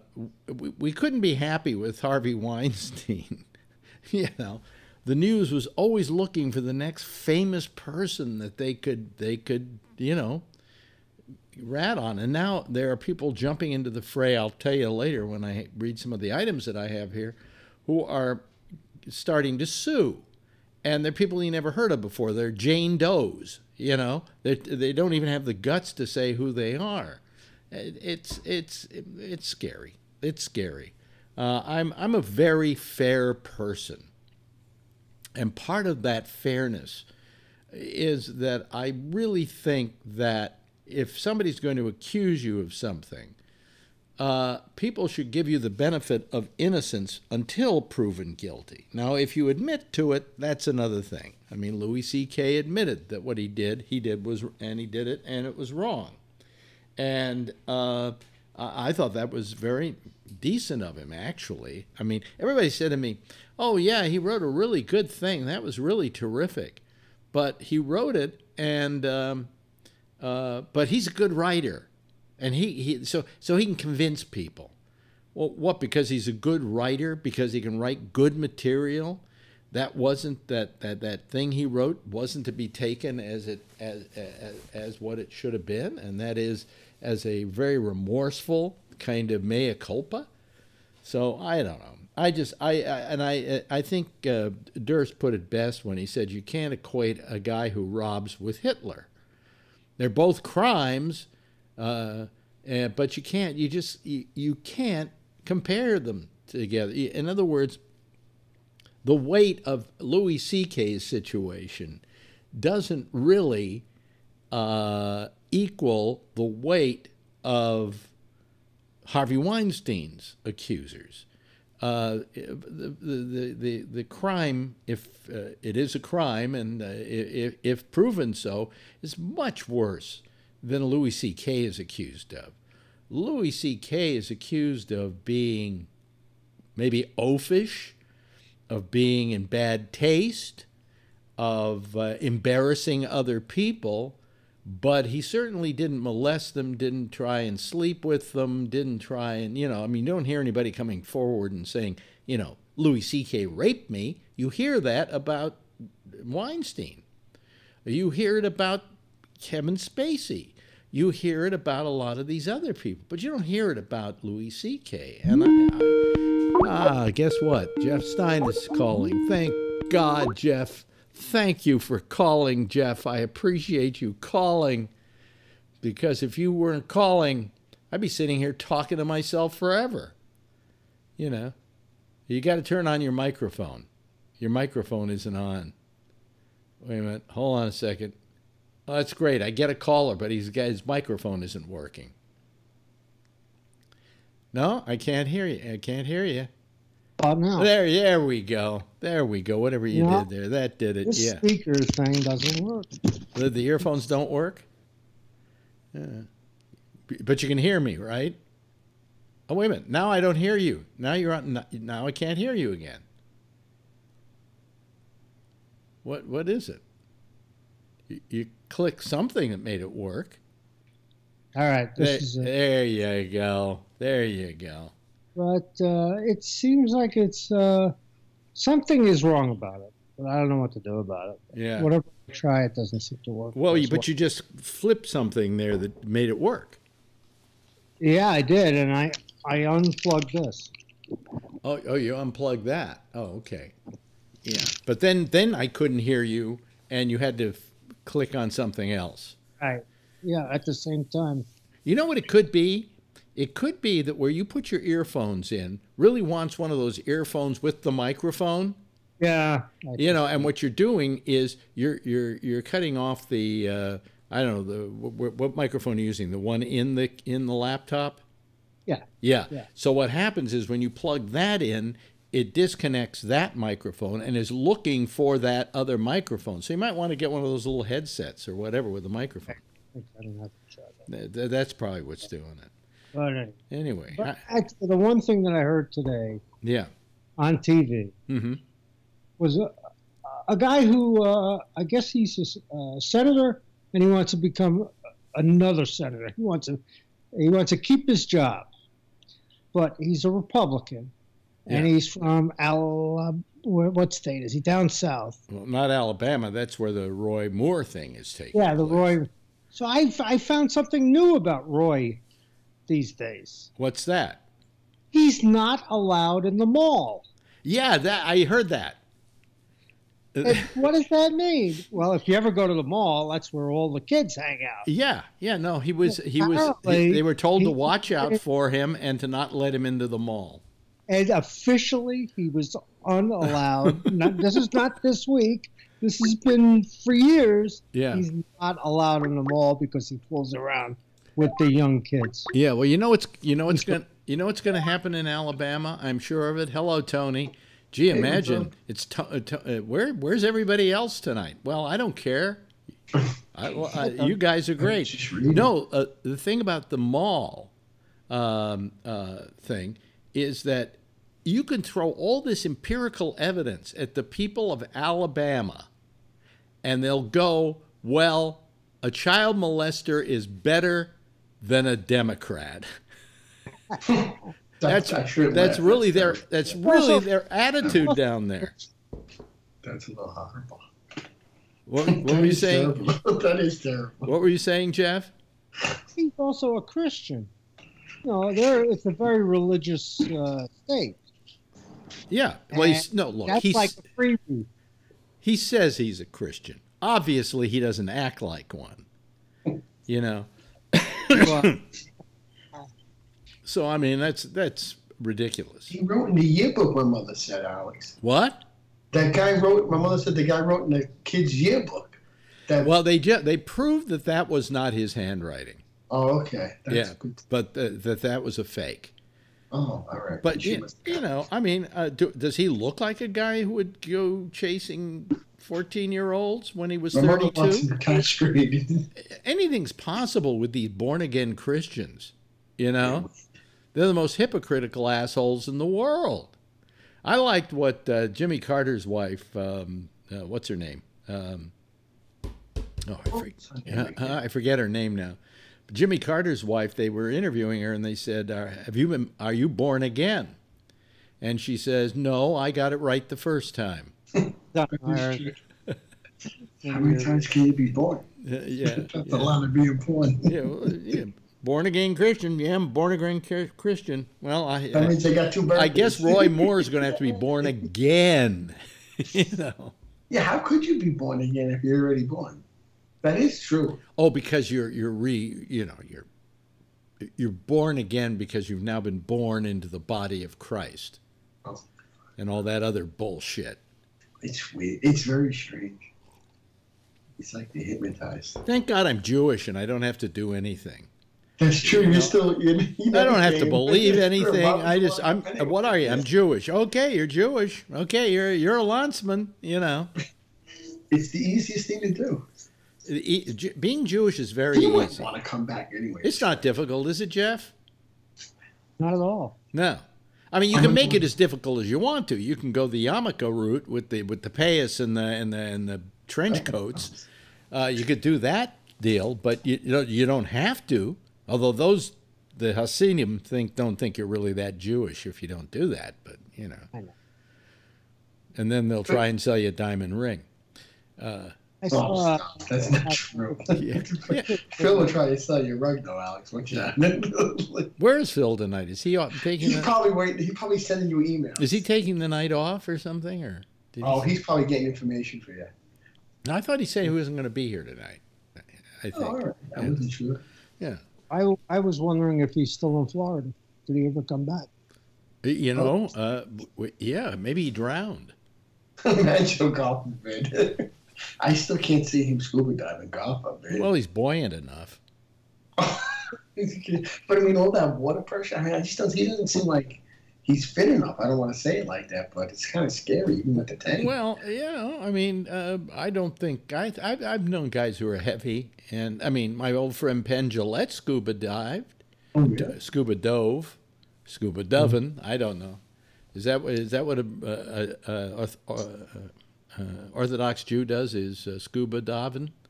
we, we couldn't be happy with Harvey Weinstein. you know the news was always looking for the next famous person that they could they could you know rat on and now there are people jumping into the fray i'll tell you later when i read some of the items that i have here who are starting to sue and they're people you never heard of before. They're jane does you know? They they don't even have the guts to say who they are. It's it's it's scary. It's scary. Uh, i'm i'm a very fair person. And part of that fairness is that I really think that if somebody's going to accuse you of something, uh, people should give you the benefit of innocence until proven guilty. Now, if you admit to it, that's another thing. I mean, Louis C.K. admitted that what he did, he did was, and he did it, and it was wrong. And uh, I thought that was very decent of him, actually. I mean, everybody said to me, oh, yeah, he wrote a really good thing. That was really terrific. But he wrote it, and um, uh, but he's a good writer, and he, he so so he can convince people. Well, what? Because he's a good writer? Because he can write good material? that wasn't that that that thing he wrote wasn't to be taken as it as as, as what it should have been, and that is as a very remorseful kind of mea culpa. So I don't know. I just I, I and I I think uh, Durst put it best when he said you can't equate a guy who robs with Hitler. They're both crimes, uh, uh, but you can't. You just you, you can't compare them together. In other words, the weight of Louis C.K.'s situation doesn't really uh, equal the weight of Harvey Weinstein's accusers. Uh, the, the, the, the crime, if uh, it is a crime and uh, if, if proven so, is much worse than Louis C.K. is accused of. Louis C.K. is accused of being maybe oafish, of being in bad taste, of uh, embarrassing other people, but he certainly didn't molest them, didn't try and sleep with them, didn't try and, you know, I mean, don't hear anybody coming forward and saying, you know, Louis C.K. raped me. You hear that about Weinstein. You hear it about Kevin Spacey. You hear it about a lot of these other people, but you don't hear it about Louis C.K. And I, I, ah, guess what? Jeff Stein is calling. Thank God, Jeff. Thank you for calling, Jeff. I appreciate you calling because if you weren't calling, I'd be sitting here talking to myself forever. You know, you got to turn on your microphone. Your microphone isn't on. Wait a minute. Hold on a second. Oh, that's great. I get a caller, but he's his microphone isn't working. No, I can't hear you. I can't hear you. Oh, no. There, there we go. There we go. Whatever you No. did there, that did it. This yeah. speaker thing doesn't work. The, the earphones don't work? Yeah. But you can hear me, right? Oh, wait a minute. Now I don't hear you. Now you're on. Now I can't hear you again. What What is it? You, you click something that made it work. All right, There, this is it. there you go. There you go. But uh, it seems like it's uh, something is wrong about it, but I don't know what to do about it. Yeah. Whatever I try, it doesn't seem to work. Well, you, but what- you just flipped something there that made it work. yeah, I did, and I I unplugged this. Oh, oh, you unplugged that. Oh, okay. Yeah, but then then I couldn't hear you, and you had to click on something else. Right. Yeah, at the same time. You know what it could be? It could be that where you put your earphones in really wants one of those earphones with the microphone. Yeah. You know, and what you're doing is you're you're you're cutting off the uh, I don't know the what, what microphone are you using? The one in the in the laptop. Yeah. Yeah. Yeah. So what happens is when you plug that in, it disconnects that microphone and is looking for that other microphone. So you might want to get one of those little headsets or whatever with a microphone. I don't have to try that. Th- th- That's probably what's doing it. But, anyway. Anyway, but actually, the one thing that I heard today yeah. on TV hmm was a, a guy who uh, I guess he's a, uh, senator and he wants to become another senator. He wants to he wants to keep his job, but he's a Republican and he's from Alabama. What state is he? Down south. Well, not Alabama. That's where the Roy Moore thing is taking. Yeah, the place. Roy. So I I found something new about Roy these days. What's that? He's not allowed in the mall. Yeah, that I heard that. And what does that mean? Well, if you ever go to the mall, that's where all the kids hang out. Yeah, yeah. No, he was. He was. He- they were told to watch out for him and to not let him into the mall. And officially he was unallowed. not, this is not this week. This has been for years. Yeah. He's not allowed in the mall because he fools around with the young kids. Yeah, well, you know what's you know what's going you know what's going to happen in Alabama. I'm sure of it. Hello, Tony. Gee, imagine it's to, uh, to, uh, where where's everybody else tonight? Well, I don't care. I, well, I, you guys are great. No, uh, the thing about the mall um, uh, thing is that you can throw all this empirical evidence at the people of Alabama, and they'll go, "Well, a child molester is better than a Democrat." That's actually that's laugh. really their That's that's really their attitude down there. That's a little horrible. What, what were you saying? terrible. that is terrible. What were you saying, Jeff? He's also a Christian. You know, there it's a very religious uh, state. Yeah. Well, he's no look. That's He's like a freebie. he says he's a Christian. Obviously, he doesn't act like one. You know. Well, So I mean, that's that's ridiculous. He wrote in the yearbook. My mother said, Alex. What? That guy wrote. My mother said the guy wrote in the kid's yearbook. That. Well, they ju- they proved that that was not his handwriting. Oh, okay. That's yeah, good. but th- that that was a fake. Oh, all right. But you, you know, I mean, uh, do, does he look like a guy who would go chasing fourteen-year-olds when he was my mother wants thirty-two? Anything's possible with these born-again Christians. You know, they're the most hypocritical assholes in the world. I liked what uh, Jimmy Carter's wife, um, uh, what's her name? Um, oh, I, for- uh, I forget her name now. But Jimmy Carter's wife. They were interviewing her, and they said, uh, "Have you been? Are you born again?" And she says, "No, I got it right the first time." How many times can you be born? Uh, yeah, That's a lot of being born. yeah, well, yeah. Born again Christian. Yeah, I'm born again Christian. Well, I, That means they got two birthdays. I guess Roy Moore is going to have to be born again. you know. Yeah, how could you be born again if you're already born? That is true. Oh, because you're you're re you know you're you're born again because you've now been born into the body of Christ, Oh. and all that other bullshit. It's weird. It's very strange. It's like they're hypnotized. Thank God I'm Jewish and I don't have to do anything. That's true. You're still. You're, you I don't have to believe anything. I just I'm. What are you? I'm Jewish. Okay, you're Jewish. Okay, you're you're a landsman. You know, It's the easiest thing to do. Ju- being Jewish is very You might easy. want to come back anyway. It's not difficult, is it, Jeff? not at all. No. I mean, you can make it as difficult as you want to. You can go the yarmulke route with the with the payas and the and the and the trench coats. Uh, you could do that deal, but you you don't, you don't have to. Although those the Hasidim think don't think you're really that Jewish if you don't do that. But you know, I know. and then they'll try and sell you a diamond ring. I Oh, saw. uh, stop. That's not true. Yeah. Yeah. Phil will try to sell you a rug, though, Alex. What you Where is Phil tonight? Is he off- taking? He's The, probably waiting. He's probably sending you emails. is he taking the night off or something? Or did Oh, he, he's probably getting information for you. I thought he said he wasn't going to be here tonight. I think. Oh, all right. I Yeah. wasn't sure. Yeah. I I was wondering if he's still in Florida. Did he ever come back? You know, uh, yeah, maybe he drowned. Imagine golfing, man. I still can't see him scuba diving golf up there. Well, he's buoyant enough. but I mean, all that water pressure. I mean, I just don't. He doesn't seem like he's fit enough. I don't want to say it like that, but it's kind of scary, even with the tank. Well, you know, I mean, uh, I don't think I, I I've known guys who are heavy, and I mean, my old friend Penn Jillette scuba dived, Oh, d- scuba dove, scuba dovin. I don't know. Is that what- is that what a, a, a, a, Orthodox Jew does? Is uh, scuba diving?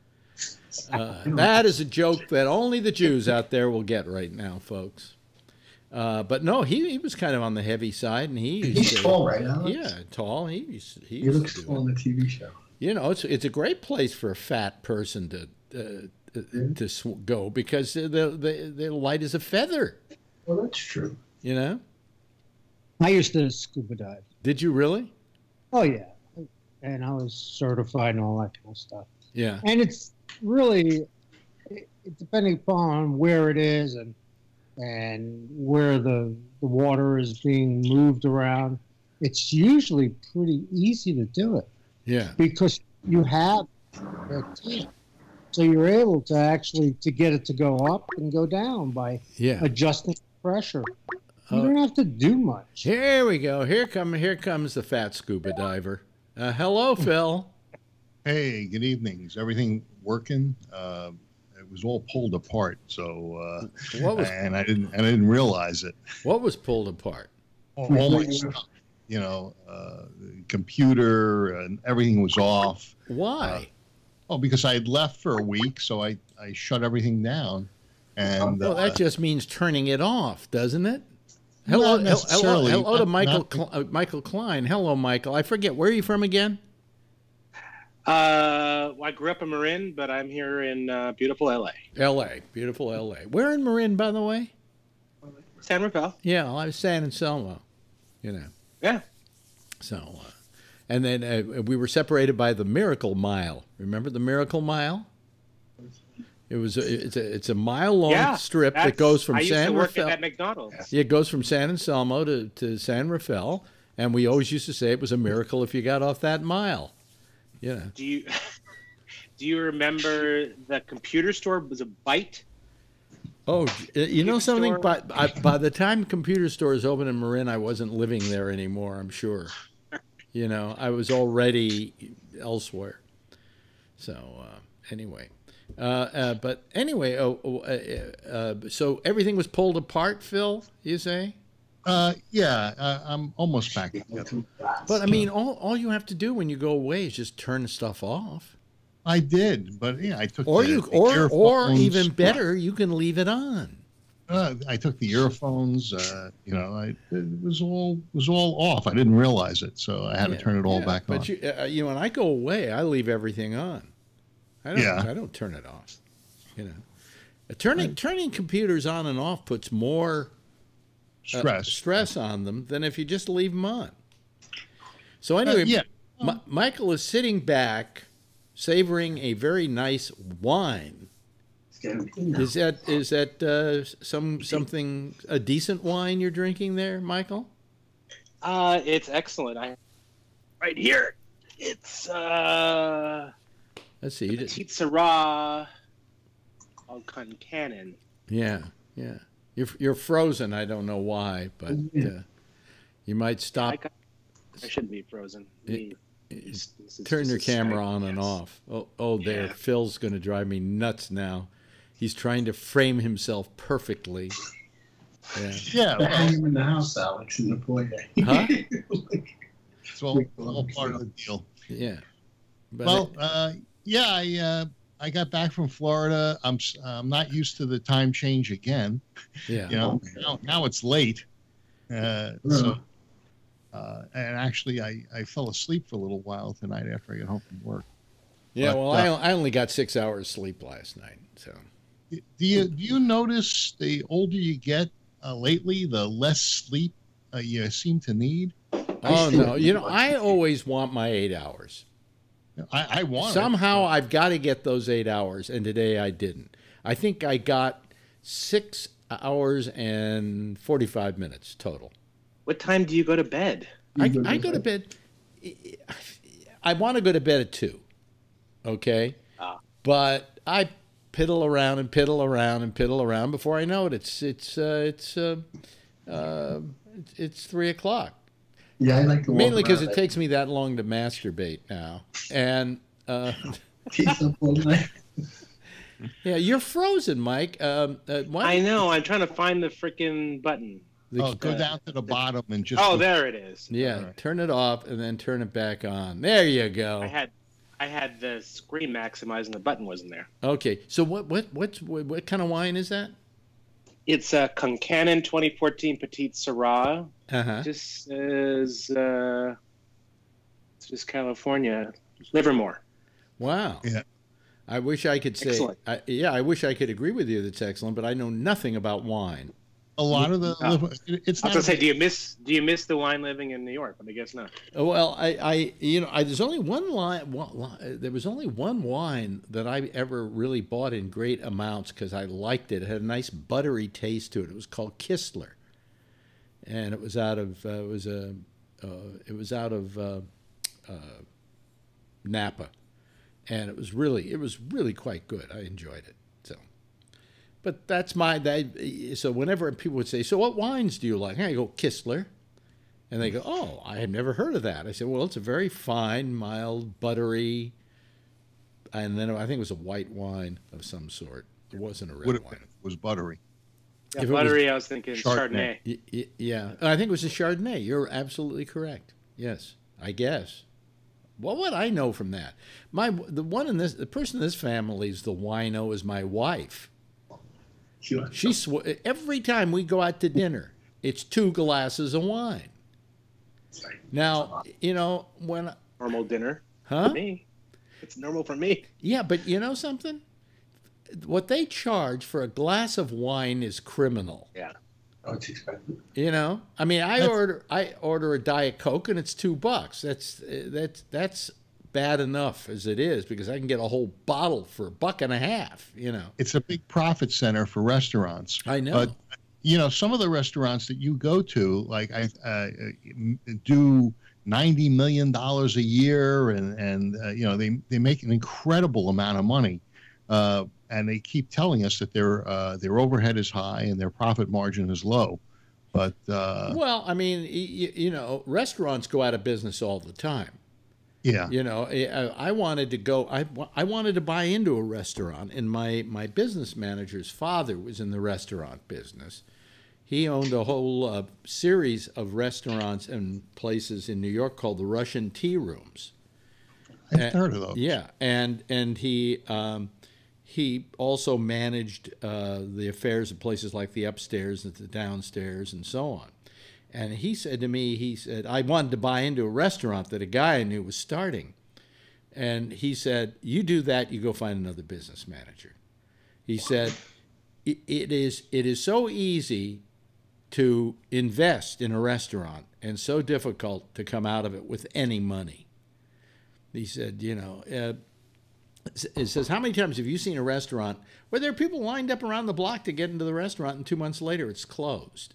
Uh, that is a joke that only the Jews out there will get right now, folks. Uh, but no, he, he was kind of on the heavy side, and he He's to- tall, right, now. Yeah, tall. He used, he He looks tall on the TV show. You know, it's it's a great place for a fat person to uh, uh, to sw- go because the the they're light as a feather. Well, that's true. You know? I used to scuba dive. Did you really? Oh yeah, and I was certified and all that kind of stuff. Yeah. And it's really, it, depending upon where it is and and where the the water is being moved around, it's usually pretty easy to do it Yeah. because you have a team. So you're able to actually to get it to go up and go down by Yeah. adjusting the pressure. You Uh, don't have to do much. Here we go. Here come here comes the fat scuba diver. Uh, hello, Phil. Hey, good evening. Is everything working? Uh, it was all pulled apart, so uh, What was and I didn't and I didn't realize it. what was pulled apart? All, all my stuff, you know, uh, computer and everything was off. Why? Oh, because I had left for a week, so I I shut everything down, and well, uh, that just means turning it off, doesn't it? Hello, Not hel- hello, hello to Michael not- Cl- uh, Michael Klein. Hello, Michael. I forget where are you from again? Uh, well, I grew up in Marin, but I'm here in uh, beautiful LA. L.A., beautiful L.A. Where in Marin, by the way? San Rafael. Yeah, I was San Anselmo. You know. Yeah. So, uh, and then uh, we were separated by the Miracle Mile. Remember the Miracle Mile? It was a, it's a it's a mile long yeah. strip that goes from I used San to work Rafael. at McDonald's. Yeah, it goes from San Anselmo to, to San Rafael, and we always used to say it was a miracle if you got off that mile. Yeah. Do you do you remember the computer store was a bite? Oh, y- you know something? store? By, I, by the time computer stores opened in Marin, I wasn't living there anymore. I'm sure. You know, I was already elsewhere. So uh, anyway, uh, uh, but anyway, oh, oh, uh, uh, so everything was pulled apart, Phil. You say? Uh, yeah, uh, I'm almost back. But I mean, all, all you have to do when you go away is just turn the stuff off, I did, but yeah, I took or the, you, the or or even better, you can leave it on. Uh, I took the earphones. Uh, you know, I, it was all was all off. I didn't realize it, so I had Yeah, to turn it all yeah, back on. But you, uh, you know, when I go away, I leave everything on. I don't, Yeah. I don't turn it off. You know, Uh, turning turning computers on and off puts more uh, Stress. stress on them than if you just leave them on. So anyway, Uh, yeah. Mi- Michael is sitting back, savoring a very nice wine. It's gonna be now. Is that is that uh, some something a decent wine you're drinking there, Michael? Uh, it's excellent. I right here. It's uh, Let's see. You just, Petite Sirah of Concannon. Yeah, yeah. You're you're frozen. I don't know why, but uh, you might stop. got- I shouldn't be frozen. It- Me- it- this- this Turn your camera Skype, on and off. Oh, oh, there. Yeah. Phil's going to drive me nuts now. He's trying to frame himself perfectly. Yeah. Yeah, Hang him in the house, Alex, in the foyer. Huh? it's all, all part of the deal. Yeah. But well, uh, yeah, I uh, I got back from Florida. I'm s- I'm not used to the time change again. yeah. You know, now, now it's late. Uh, so, uh, and actually, I, I fell asleep for a little while tonight after I got home from work. Yeah. but, Well, uh, I, I only got six hours sleep last night. So. Do you do you notice the older you get uh, lately, the less sleep uh, you seem to need? Oh no! You know, I always want my eight hours. I, I want it. Somehow I've got to get those eight hours, and today I didn't. I think I got six hours and forty-five minutes total. What time do you go to bed? I, go I to go to bed. bed. I want to go to bed at two. Okay, Ah. but I piddle around and piddle around and piddle around before I know it. It's it's uh, it's uh, uh, it's, it's three o'clock. Yeah, I like to Mainly because it takes me that long to masturbate now, and. Uh, Keep up all night. Yeah, you're frozen, Mike. Um, uh, why I know. I'm trying to find the freaking button. the- Oh, go uh, down to the bottom and just. Oh, there it is. Yeah, All right. turn it off and then turn it back on. There you go. I had, I had the screen maximized and the button wasn't there. Okay, so what what what's what, what kind of wine is that? It's a Concannon 2014 Petite Sirah. Uh huh. Just says, uh, it's just California, Livermore. Wow. Yeah. I wish I could say. I, yeah, I wish I could agree with you. That's excellent, but I know nothing about wine. A lot of the. It's I not. was gonna say, do you miss, do you miss the wine living in New York? But I guess not. Well, I, I you know, I, there's only one line, one, li- There was only one wine that I ever really bought in great amounts because I liked it. It had a nice buttery taste to it. It was called Kistler, and it was out of uh, it was a uh, it was out of uh, uh, Napa, and it was really it was really quite good. I enjoyed it. So. But that's my that. So whenever people would say, "So what wines do you like?" I go Kistler, and they go, "Oh, I have never heard of that." I said, "Well, it's a very fine, mild, buttery." And then I think it was a white wine of some sort. It wasn't a red would wine. been, was buttery. Yeah, If it was- buttery, I was thinking Chardonnay. Chardonnay. Y- y- yeah, I think it was a Chardonnay. You're absolutely correct. Yes, I guess. What would I know from that? My the one in this the person in this family is the wino is my wife. Sure. She sw- every time we go out to dinner, it's two glasses of wine. Now, you know when Normal dinner. huh? Me. It's normal for me. Yeah, but you know something? What they charge for a glass of wine is criminal. Yeah. Oh, it's expensive. You know, I mean, I That's- order I order a diet coke and it's two bucks. That's that's that's bad enough as it is because I can get a whole bottle for a buck and a half. You know, It's a big profit center for restaurants. I know. But you know, some of the restaurants that you go to, like I uh, do ninety million dollars a year, and and uh, you know they they make an incredible amount of money, uh, and they keep telling us that their uh, their overhead is high and their profit margin is low, but uh, well, I mean, you, you know, restaurants go out of business all the time. Yeah, You know, I, I wanted to go. I, I wanted to buy into a restaurant, and my my business manager's father was in the restaurant business. He owned a whole uh, series of restaurants and places in New York called the Russian Tea Rooms. I've uh, heard of those. Yeah, and and he um, he also managed uh, the affairs of places like the upstairs and the downstairs and so on. And he said to me, he said, I wanted to buy into a restaurant that a guy I knew was starting. And he said, You do that, you go find another business manager. He said, "It- It is, it is so easy to invest in a restaurant and so difficult to come out of it with any money. He said, You know, uh, it says, How many times have you seen a restaurant where there are people lined up around the block to get into the restaurant and two months later it's closed?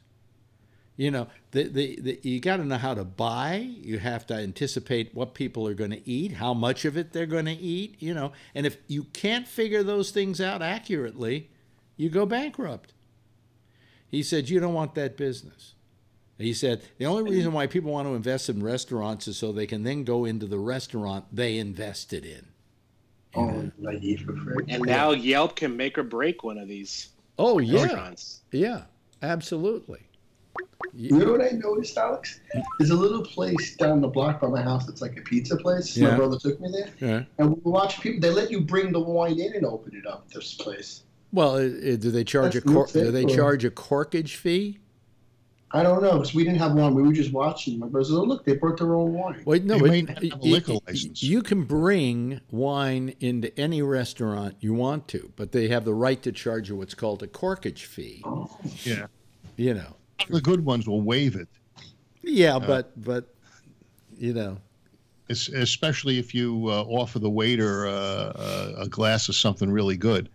You know, the, the, the, you got to know how to buy. You have to anticipate what people are going to eat, how much of it they're going to eat, you know. And if you can't figure those things out accurately, you go bankrupt. He said, You don't want that business. He said, The only reason why people want to invest in restaurants is so they can then go into the restaurant they invested in. Oh, naive for free. And now Yelp can make or break one of these Oh, yeah. restaurants. Yeah, absolutely. You know what I noticed, Alex? There's a little place down the block by my house that's like a pizza place. Yeah. My brother took me there. Yeah. And we watch people. They let you bring the wine in and open it up. This place. Well, do they charge That's a cor- that's do they or- charge a corkage fee? I don't know because we didn't have wine. We were just watching. My brother said, "Oh, look, they brought their own wine." Wait, no, They but have a y- liquor y- license. You can bring wine into any restaurant you want to, but they have the right to charge you what's called a corkage fee. Oh, Yeah, You know. The good ones will waive it, Yeah, but but you know. especially if you uh, offer the waiter uh, uh, a glass of something really good.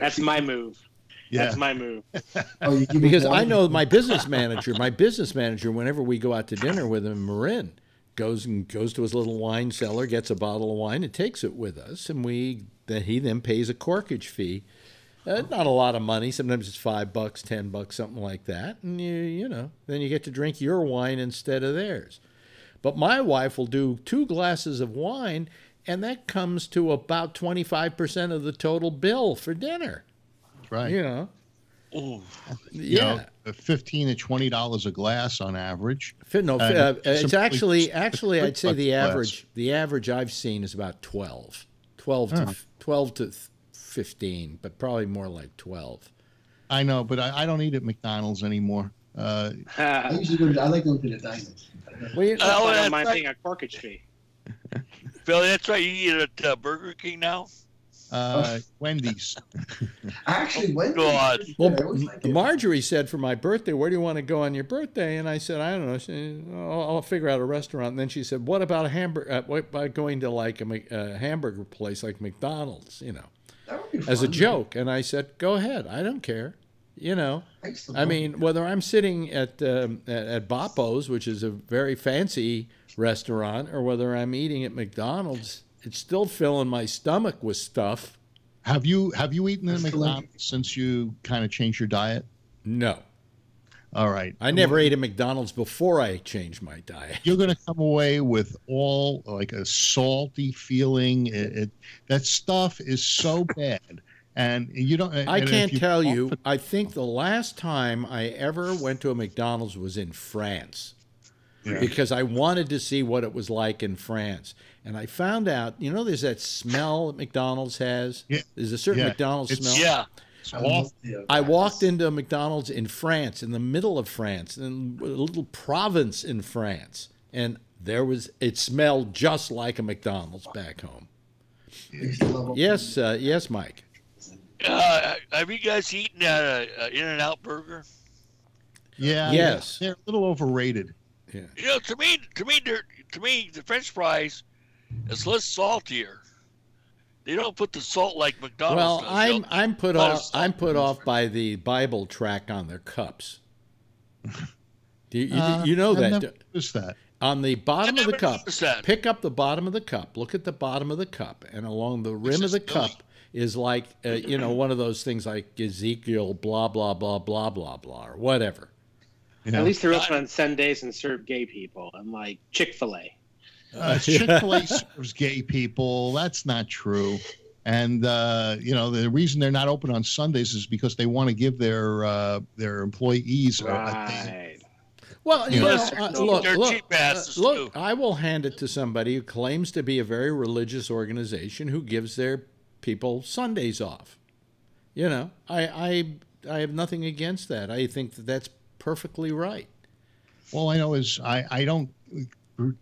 That's my move. Yeah, That's my move. Oh, you give me Because I know my business manager, my business manager, whenever we go out to dinner with him in Marin, goes and goes to his little wine cellar, gets a bottle of wine, and takes it with us, and we then he then pays a corkage fee. Uh, not a lot of money. Sometimes it's five bucks, ten bucks, something like that, and you you know then you get to drink your wine instead of theirs. But my wife will do two glasses of wine, and that comes to about twenty five percent of the total bill for dinner. right. You know. Ooh. You Yeah. know, uh, fifteen to twenty dollars a glass on average. No, uh, it's actually actually I'd say the less. average the average I've seen is about 12. 12 to Huh. 12 to 15, but probably more like 12. I know, but I, I don't eat at McDonald's anymore. Uh, I usually go. To, I like going to the diners. Well, you Oh, I don't mind right. paying a corkage fee. Billy, that's right. You eat at uh, Burger King now? uh, Wendy's. Actually went. Oh, God. well, like. Marjorie said for my birthday, "Where do you want to go on your birthday?" And I said, "I don't know. She said, I'll, I'll figure out a restaurant." And then she said, "What about a hamburger? Uh, what about going to like a, Mc- a hamburger place like McDonald's? You know, That would be as a joke?" And I said, "Go ahead. I don't care." You know. I used to I love mean, whether I'm sitting at, um, at at Bappo's, which is a very fancy restaurant, or whether I'm eating at McDonald's, it's still filling my stomach with stuff. Have you have you eaten at That's. McDonald's since you kind of changed your diet? No, All right. I never ate at McDonald's before I changed my diet. You're going to come away with all like a salty feeling. It, it that stuff is so bad, and you don't. I can't you tell offer- you. I think the last time I ever went to a McDonald's was in France. Yeah. because I wanted to see what it was like in France. And I found out, you know, there's that smell that McDonald's has. Yeah. There's a certain Yeah. McDonald's It's- smell. Yeah. It's I awful. love the, uh, I walked into a McDonald's in France, in the middle of France, in a little province in France, and there was it smelled just like a McDonald's back home. I used to love them. Yes, uh, yes, Mike. Uh, have you guys eaten at a, a In-N-Out burger? Yeah. Yes. They're a little overrated. Yeah. You know, to me, to me, to me, the French fries is less saltier. They don't put the salt like McDonald's. Well, does. I'm I'm put off I'm put off by the Bible track on their cups. Do you, you, Uh, you know I've that never noticed that. on the bottom of the cup. Pick up the bottom of the cup. Look at the bottom of the cup, and along the rim of the Billy. cup is like uh, you know one of those things like Ezekiel blah blah blah blah blah blah or whatever. You know? At least they're open on Sundays and serve gay people, and like Chick Fil A. Uh, Chick Fil A serves gay people. That's not true. And uh, you know the reason they're not open on Sundays is because they want to give their uh, their employees a- a day. Right. Well, you Yeah. know, uh, look, look, uh, look. I will hand it to somebody who claims to be a very religious organization who gives their people Sundays off. You know, I I I have nothing against that. I think that that's perfectly right. Well, I know is I, I don't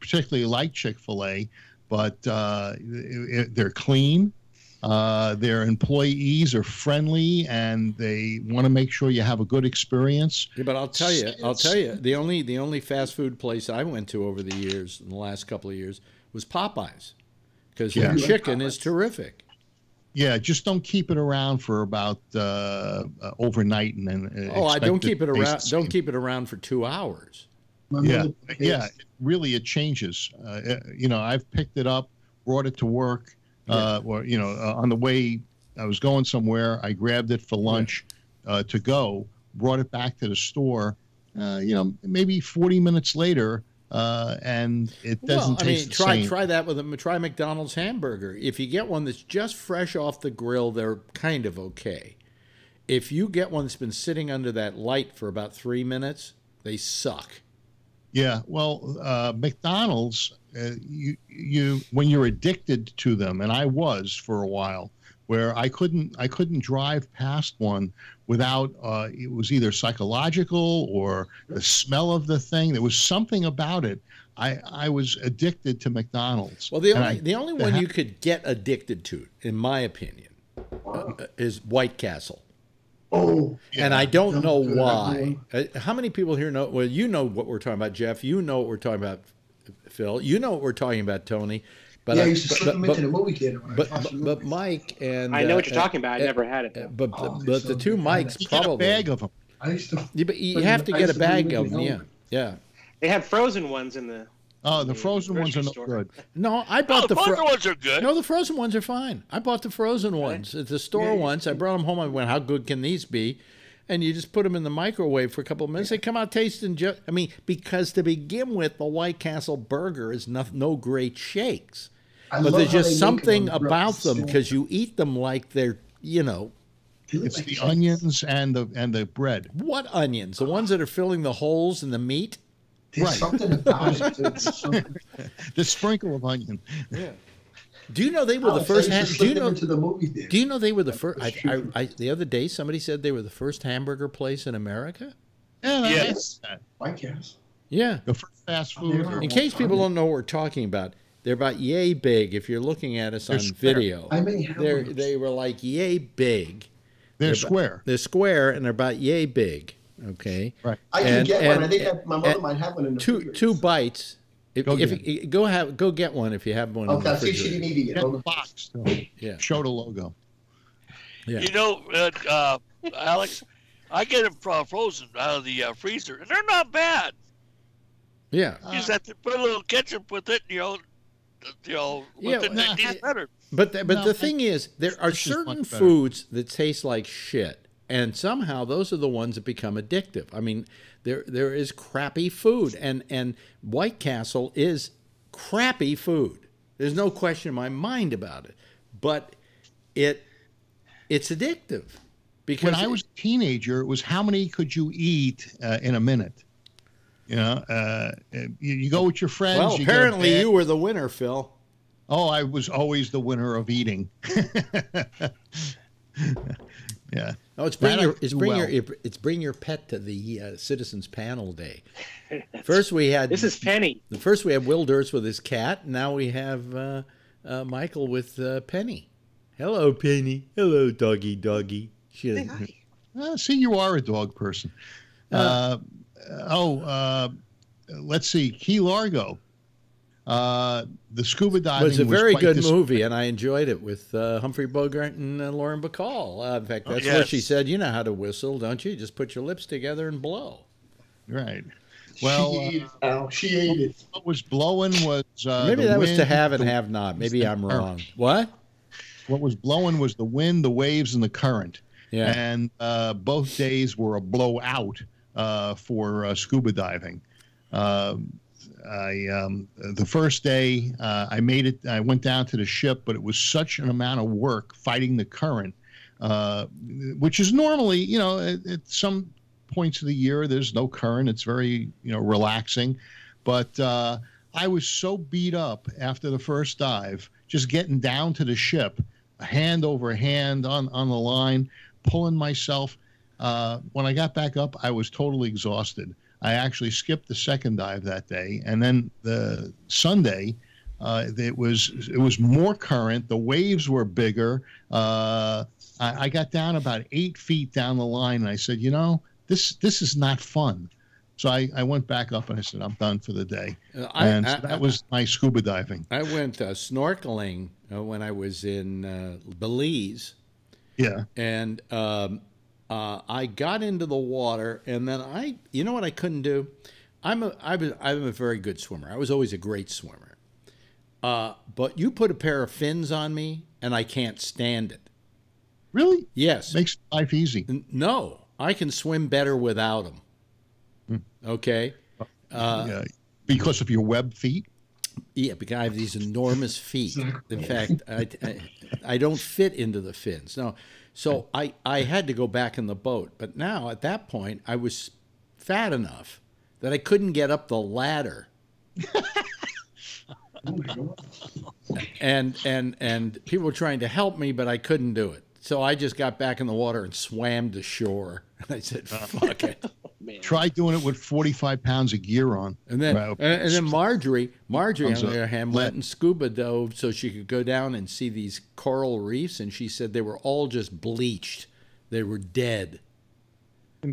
particularly like Chick Fil A, but uh, it- it- they're clean. Uh, their employees are friendly, and they want to make sure you have a good experience. Yeah, but I'll tell you, I'll tell you, the only the only fast food place I went to over the years, in the last couple of years, was Popeyes, because Yeah. their You like chicken is terrific. Yeah, just don't keep it around for about uh, uh, overnight, and then. uh, Oh, I don't keep it around. Don't keep it around for two hours. My Yeah, yeah. Really, it changes. Uh, uh, you know, I've picked it up, brought it to work, uh, or you know, uh, on the way I was going somewhere, I grabbed it for lunch uh, to go, brought it back to the store. Uh, you know, maybe 40 minutes later, uh, and it doesn't well, I taste mean, try same. try that with a try McDonald's hamburger. If you get one that's just fresh off the grill, they're kind of okay. If you get one that's been sitting under that light for about three minutes, they suck. Yeah, well, uh, McDonald's, uh, you you when you're addicted to them, and I was for a while, where I couldn't I couldn't drive past one without uh, it was either psychological or the smell of the thing. There was something about it. I I was addicted to McDonald's. Well, the only I- the only one you could get addicted to, in my opinion, uh, is White Castle. Oh, and I don't Don't know why. Uh, How many people here know? Well, you know what we're talking about, Jeff. You know what we're talking about, Phil. You know what we're talking about, Tony. But yeah, I- I used to but- slip them but- into the movie theater when but, but, but. Mike and I know what uh, you're talking about. I uh, never had it. uh, Though. But Oh, but so the two good. Mikes you get a bag of them. I used to. Yeah, but you have to I get a bag of them. them Yeah, yeah. They have frozen ones in the. Oh, the frozen ones are grocery no store. good. No, I Oh, bought the the frozen ones are good. No, the frozen ones are fine. I bought the frozen ones at the store Yeah, yeah. once. I brought them home. I went, "How good can these be?" And you just put them in the microwave for a couple of minutes. They come out tasting just. I mean, because to begin with, the White Castle burger is no, no great shakes. I but there's just something them about them because you eat them like they're, you know, It's the onions and the and the bread. what onions? The ones that are filling the holes in the meat? There's Right. something about it. something- The sprinkle of onion. Yeah. Do you know they were the first? used to ham- do you know? into the movie theater. Do you know they were the first? I, I, I, the other day, somebody said they were the first hamburger place in America. Yeah, I Yes. like that. White Castle. Yeah. The first fast food. In case people don't know what we're talking about, they're about yay big. If you're looking at us They're on square. video, I may have they're one of those. they were like yay big. They're They're square. They're square and they're about yay big. Okay. Right. I can and- get one. I think I, my mother might have one in the Two refrigerator. two bites. If, Go if get go have go get one if you have one. in Okay, the I'll see if she didn't eat it. Get Hold the box. Though. Yeah. Show the logo. Yeah. You know, uh, uh, Alex, I get them fro- frozen out of the uh, freezer, and they're not bad. Yeah. You just have to put a little ketchup with it, you know. You know, Yeah, with it, well, it better. But the, but No, the thing is, there are Fish is much certain foods that taste like shit, and somehow those are the ones that become addictive. I mean, there there is crappy food, and and White Castle is crappy food. There's no question in my mind about it, but it it's addictive because When I was a teenager, it was how many could you eat uh, in a minute? You know, uh, you, you go with your friends. well, you apparently you were the winner, Phil. Oh, I was always the winner of eating. Yeah. Oh, it's bring That your it's bring well. your it's bring your pet to the uh, citizens panel day. First we had This is Penny. the first we had Will Durst with his cat. Now we have uh, uh, Michael with uh, Penny. Hello, Penny. Hello, doggy, doggy. She Hey, hi. Uh, see, you are a dog person. Uh, oh, uh, let's see. Key Largo. Uh, the scuba diving was a very quite good dis- movie, and I enjoyed it with uh, Humphrey Bogart and uh, Lauren Bacall. Uh, in fact, Oh, that's where she said, "You know how to whistle, don't you? Just put your lips together and blow." Right. Well, she uh, ate it, She ate it. what was blowing was uh, Maybe the that was to have and have not. Maybe I'm current. wrong. What? What was blowing was the wind, the waves, and the current. Yeah. And uh, both days were a blowout uh, for uh, scuba diving. Um I um, the first day uh, I made it. I went down to the ship, but it was such an amount of work fighting the current, uh, which is normally, you know, at, at some points of the year there's no current. It's very, you know, relaxing. But uh, I was so beat up after the first dive, just getting down to the ship, hand over hand on on the line, pulling myself. Uh, when I got back up, I was totally exhausted. I actually skipped the second dive that day, and then the Sunday, uh, it was it was more current. The waves were bigger. Uh, I, I got down about eight feet down the line, and I said, you know, this this is not fun. So I, I went back up and I said, I'm done for the day. Uh, I- and so I- that was my scuba diving. I went uh, snorkeling uh, when I was in uh, Belize, Yeah. and um, uh, I got into the water, and then I, you know what I couldn't do? I'm a, I was, I'm a very good swimmer. I was always a great swimmer. Uh, but you put a pair of fins on me, and I can't stand it. Really? Yes. Makes life easy. No, I can swim better without them. Okay. Uh, yeah. Because of your web feet. Yeah, because I have these enormous feet. In fact, I, I, I don't fit into the fins. No, so I, I had to go back in the boat. But now at that point, I was fat enough that I couldn't get up the ladder, and and and people were trying to help me, but I couldn't do it. So I just got back in the water and swam to shore. And I said, "Fuck it." Man. Try doing it with 45 pounds of gear on. And then, Well, and, and then Marjorie, Marjorie, on Tons of the other hand, went and scuba dove so she could go down and see these coral reefs, and she said they were all just bleached; they were dead.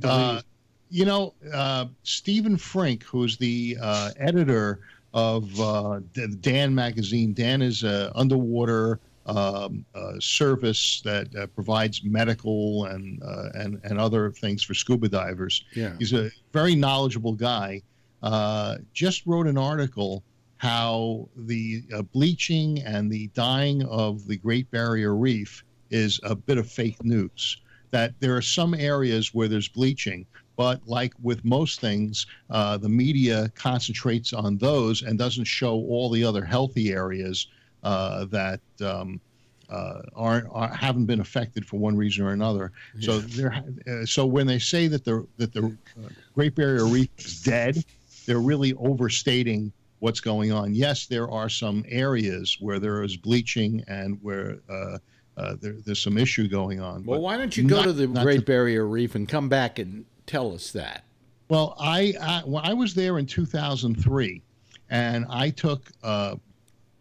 Uh, you know, uh, Stephen Frink, who's the uh, editor of uh, Dan magazine. Dan is an underwater um, uh, service that uh, provides medical and, uh, and and other things for scuba divers. Yeah. He's a very knowledgeable guy. Uh, just wrote an article how the uh, bleaching and the dying of the Great Barrier Reef is a bit of fake news. That there are some areas where there's bleaching, but like with most things, uh, the media concentrates on those and doesn't show all the other healthy areas uh, that um, uh, aren't, are, haven't been affected for one reason or another. So there, uh, so when they say that the that the uh, Great Barrier Reef is dead, they're really overstating what's going on. Yes, there are some areas where there is bleaching and where uh, uh, there, there's some issue going on. Well, why don't you go not- to the Great to- Barrier Reef and come back and tell us that? Well, I, I well, I was there in 2003, and I took uh,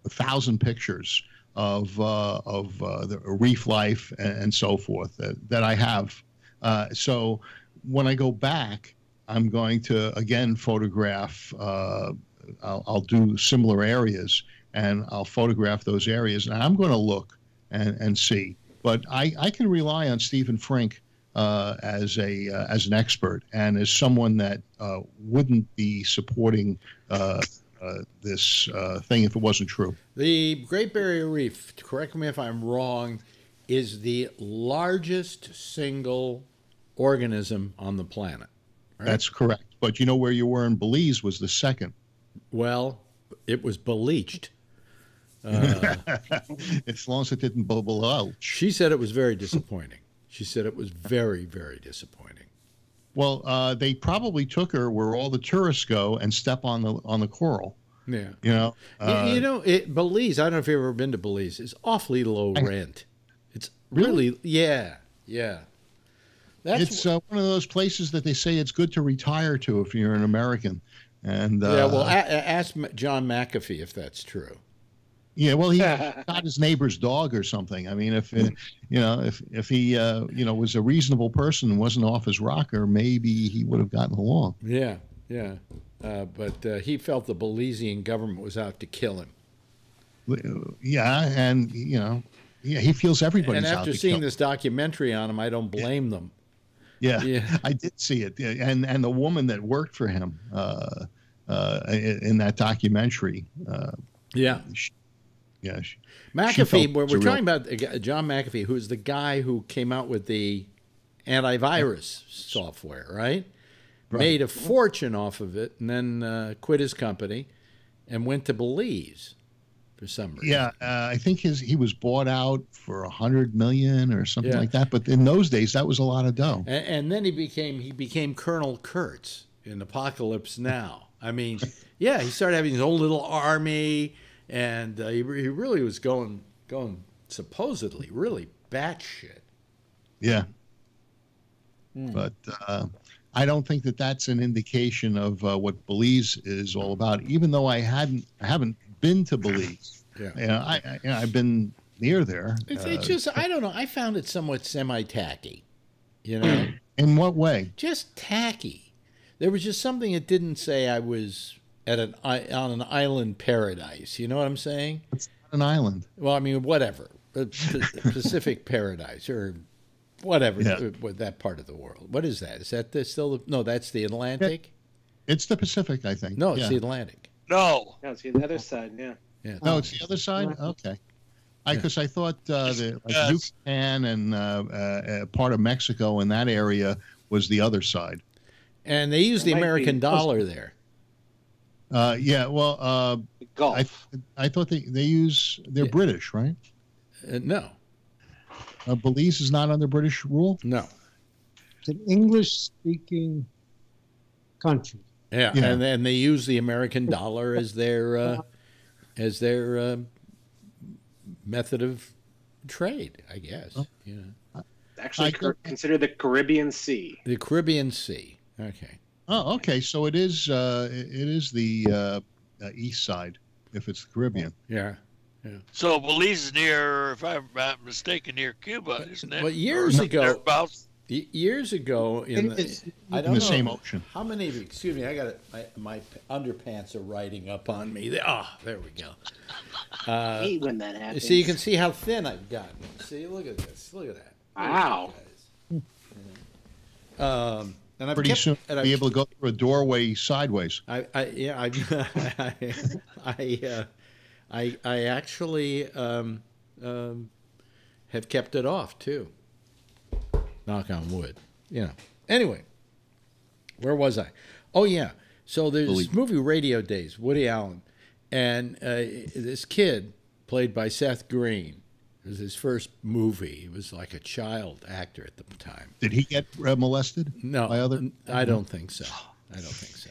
a thousand pictures of uh, of uh, the reef life and, and so forth that, that I have. Uh, so when I go back, I'm going to again photograph. Uh, I'll, I'll do similar areas, and I'll photograph those areas, and I'm going to look and, and see. But I, I can rely on Stephen Frink uh, as a uh, as an expert and as someone that wouldn't be supporting this uh, thing if it wasn't true. The Great Barrier Reef, correct me if I'm wrong, is the largest single organism on the planet. Right. That's correct. But you know where you were in Belize was the second. Well, it was bleached. Uh, as long as it didn't bubble out. she said it was very disappointing. She said it was very, very disappointing. Well, uh, they probably took her where all the tourists go and step on the on the coral. Yeah. You know, You- uh, you know, it, Belize, I don't know if you've ever been to Belize, it's awfully low I- rent. It's really, Really? yeah, yeah. That's it's uh, one of those places that they say it's good to retire to if you're an American. And uh, yeah. Well, a- ask John McAfee if that's true. Yeah, well, he got his neighbor's dog or something. I mean, if uh, you know, if if he uh, you know was a reasonable person and wasn't off his rocker, maybe he would have gotten along. Yeah, yeah. Uh, but uh, he felt the Belizean government was out to kill him. Yeah, and you know, yeah, he feels everybody's and after seeing this documentary on him, I don't blame them. Yeah, Yeah. I did see it, and and the woman that worked for him uh, uh, in, in that documentary, uh, Yeah. she, yeah, she, McAfee, we're, we're talking about John McAfee, who's the guy who came out with the antivirus software, right? Right. Made a fortune off of it and then uh, quit his company and went to Belize for some reason. yeah, uh, I think his he was bought out for a hundred million or something Yeah. like that. But in those days, that was a lot of dough. And, and then he became he became Colonel Kurtz in Apocalypse Now. I mean, yeah, he started having his own little army, and uh, he, he really was going going supposedly really batshit. Yeah, Hmm. but uh, I don't think that that's an indication of uh, what Belize is all about. Even though I hadn't, I haven't been to Belize. Yeah. You know, I, I you know, I've been near there. It's, Uh, it's just I don't know. I found it somewhat semi tacky, you know, in what way? just tacky. There was just something that didn't say I was at an on an island paradise. You know what I'm saying? It's not an island. Well, I mean, whatever, Uh, P- Pacific paradise or whatever Yeah. uh, that part of the world. What is that? Is that the, still the, no? That's the Atlantic. It's the Pacific, I think. No, it's yeah. the Atlantic. No. No, see the other side. Yeah. Yeah. No, it's the other side. Okay. Yeah. Because I, thought uh, the like Yes. Yucatan and uh, uh, uh, part of Mexico and that area was the other side. And they use It the might be American dollar there. Uh, yeah. Well, uh, Golf. I I thought they they use they're Yeah. British, right? Uh, no, Uh, Belize is not under British rule. no. It's an English speaking country. Yeah, Yeah. and then they use the American dollar as their uh, as their uh, method of trade, I guess. Oh. Yeah. Actually, I Car- consider the Caribbean Sea. The Caribbean Sea. Okay. Oh, okay. So it is uh, it it is the uh, uh, east side, if it's the Caribbean. Yeah. Yeah. So Belize is near, if I'm not mistaken, near Cuba, isn't it? Well, years Or ago- thereabouts? Years ago in the, is I don't the know same ocean. How many of you? Excuse me, I got it. My, my underpants are riding up on me. There- Ah, there we go. I Uh, hate when that happens. see, you can see how thin I've gotten. See, look at this. Look at that. Wow. Um, and I've Pretty kept, soon, and I've be able to go through a doorway sideways. I, I yeah, I, I, I, uh, I, I actually um, um, have kept it off too. Knock on wood, you know. Anyway, where was I? Oh yeah, so there's this movie Radio Days, Woody Allen, and uh, this kid played by Seth Green. It was his first movie. He was like a child actor at the time. Did he get uh, molested? No, By other- n- I don't think so. I don't think so.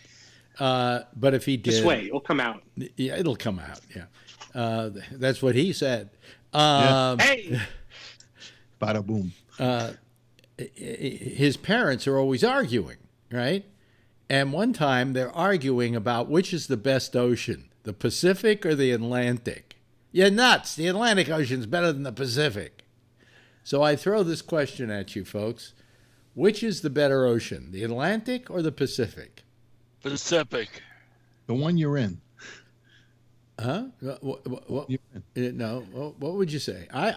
Uh, but if he did, Just wait, it'll come out. yeah, it'll come out. Yeah, uh, that's what he said. Um, Hey, Bada boom. uh, i- i- his parents are always arguing, right? And one time they're arguing about which is the best ocean, the Pacific or the Atlantic. You're nuts. The Atlantic Ocean's better than the Pacific. So I throw this question at you, folks. Which is the better ocean, the Atlantic or the Pacific? Pacific. The one you're in. Huh? What, what, what, You're in. Uh, No, what, what would you say? I,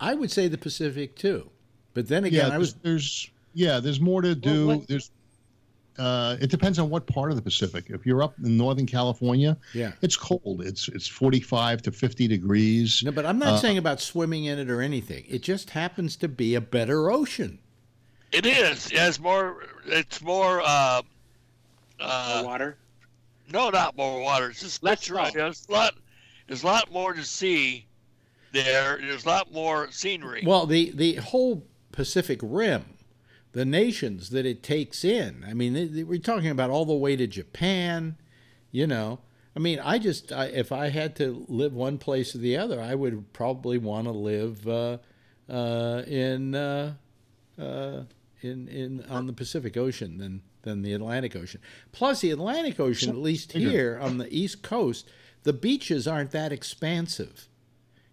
I I would say the Pacific too, but then again, yeah, I was there's, there's yeah, there's more to do. what- There's uh, it depends on what part of the Pacific. If you're up in Northern California, yeah. it's cold. It's it's 45 to 50 degrees. No, but I'm not Uh, saying about swimming in it or anything. It just happens to be a better ocean. It is. Yeah, it's more. It's more. Uh, uh, water. no, not more water. It's just Less that's right. salt. There's a lot. There's a lot more to see. There. There's a lot more scenery. Well, the the whole Pacific Rim, the nations that it takes in. I mean, they- they- we're talking about all the way to Japan. You know, I mean, I just I, if I had to live one place or the other, I would probably want to live uh, uh, in uh, uh, in, in on the Pacific Ocean than than the Atlantic Ocean. Plus, the Atlantic Ocean, at least here on the East Coast, the beaches aren't that expansive.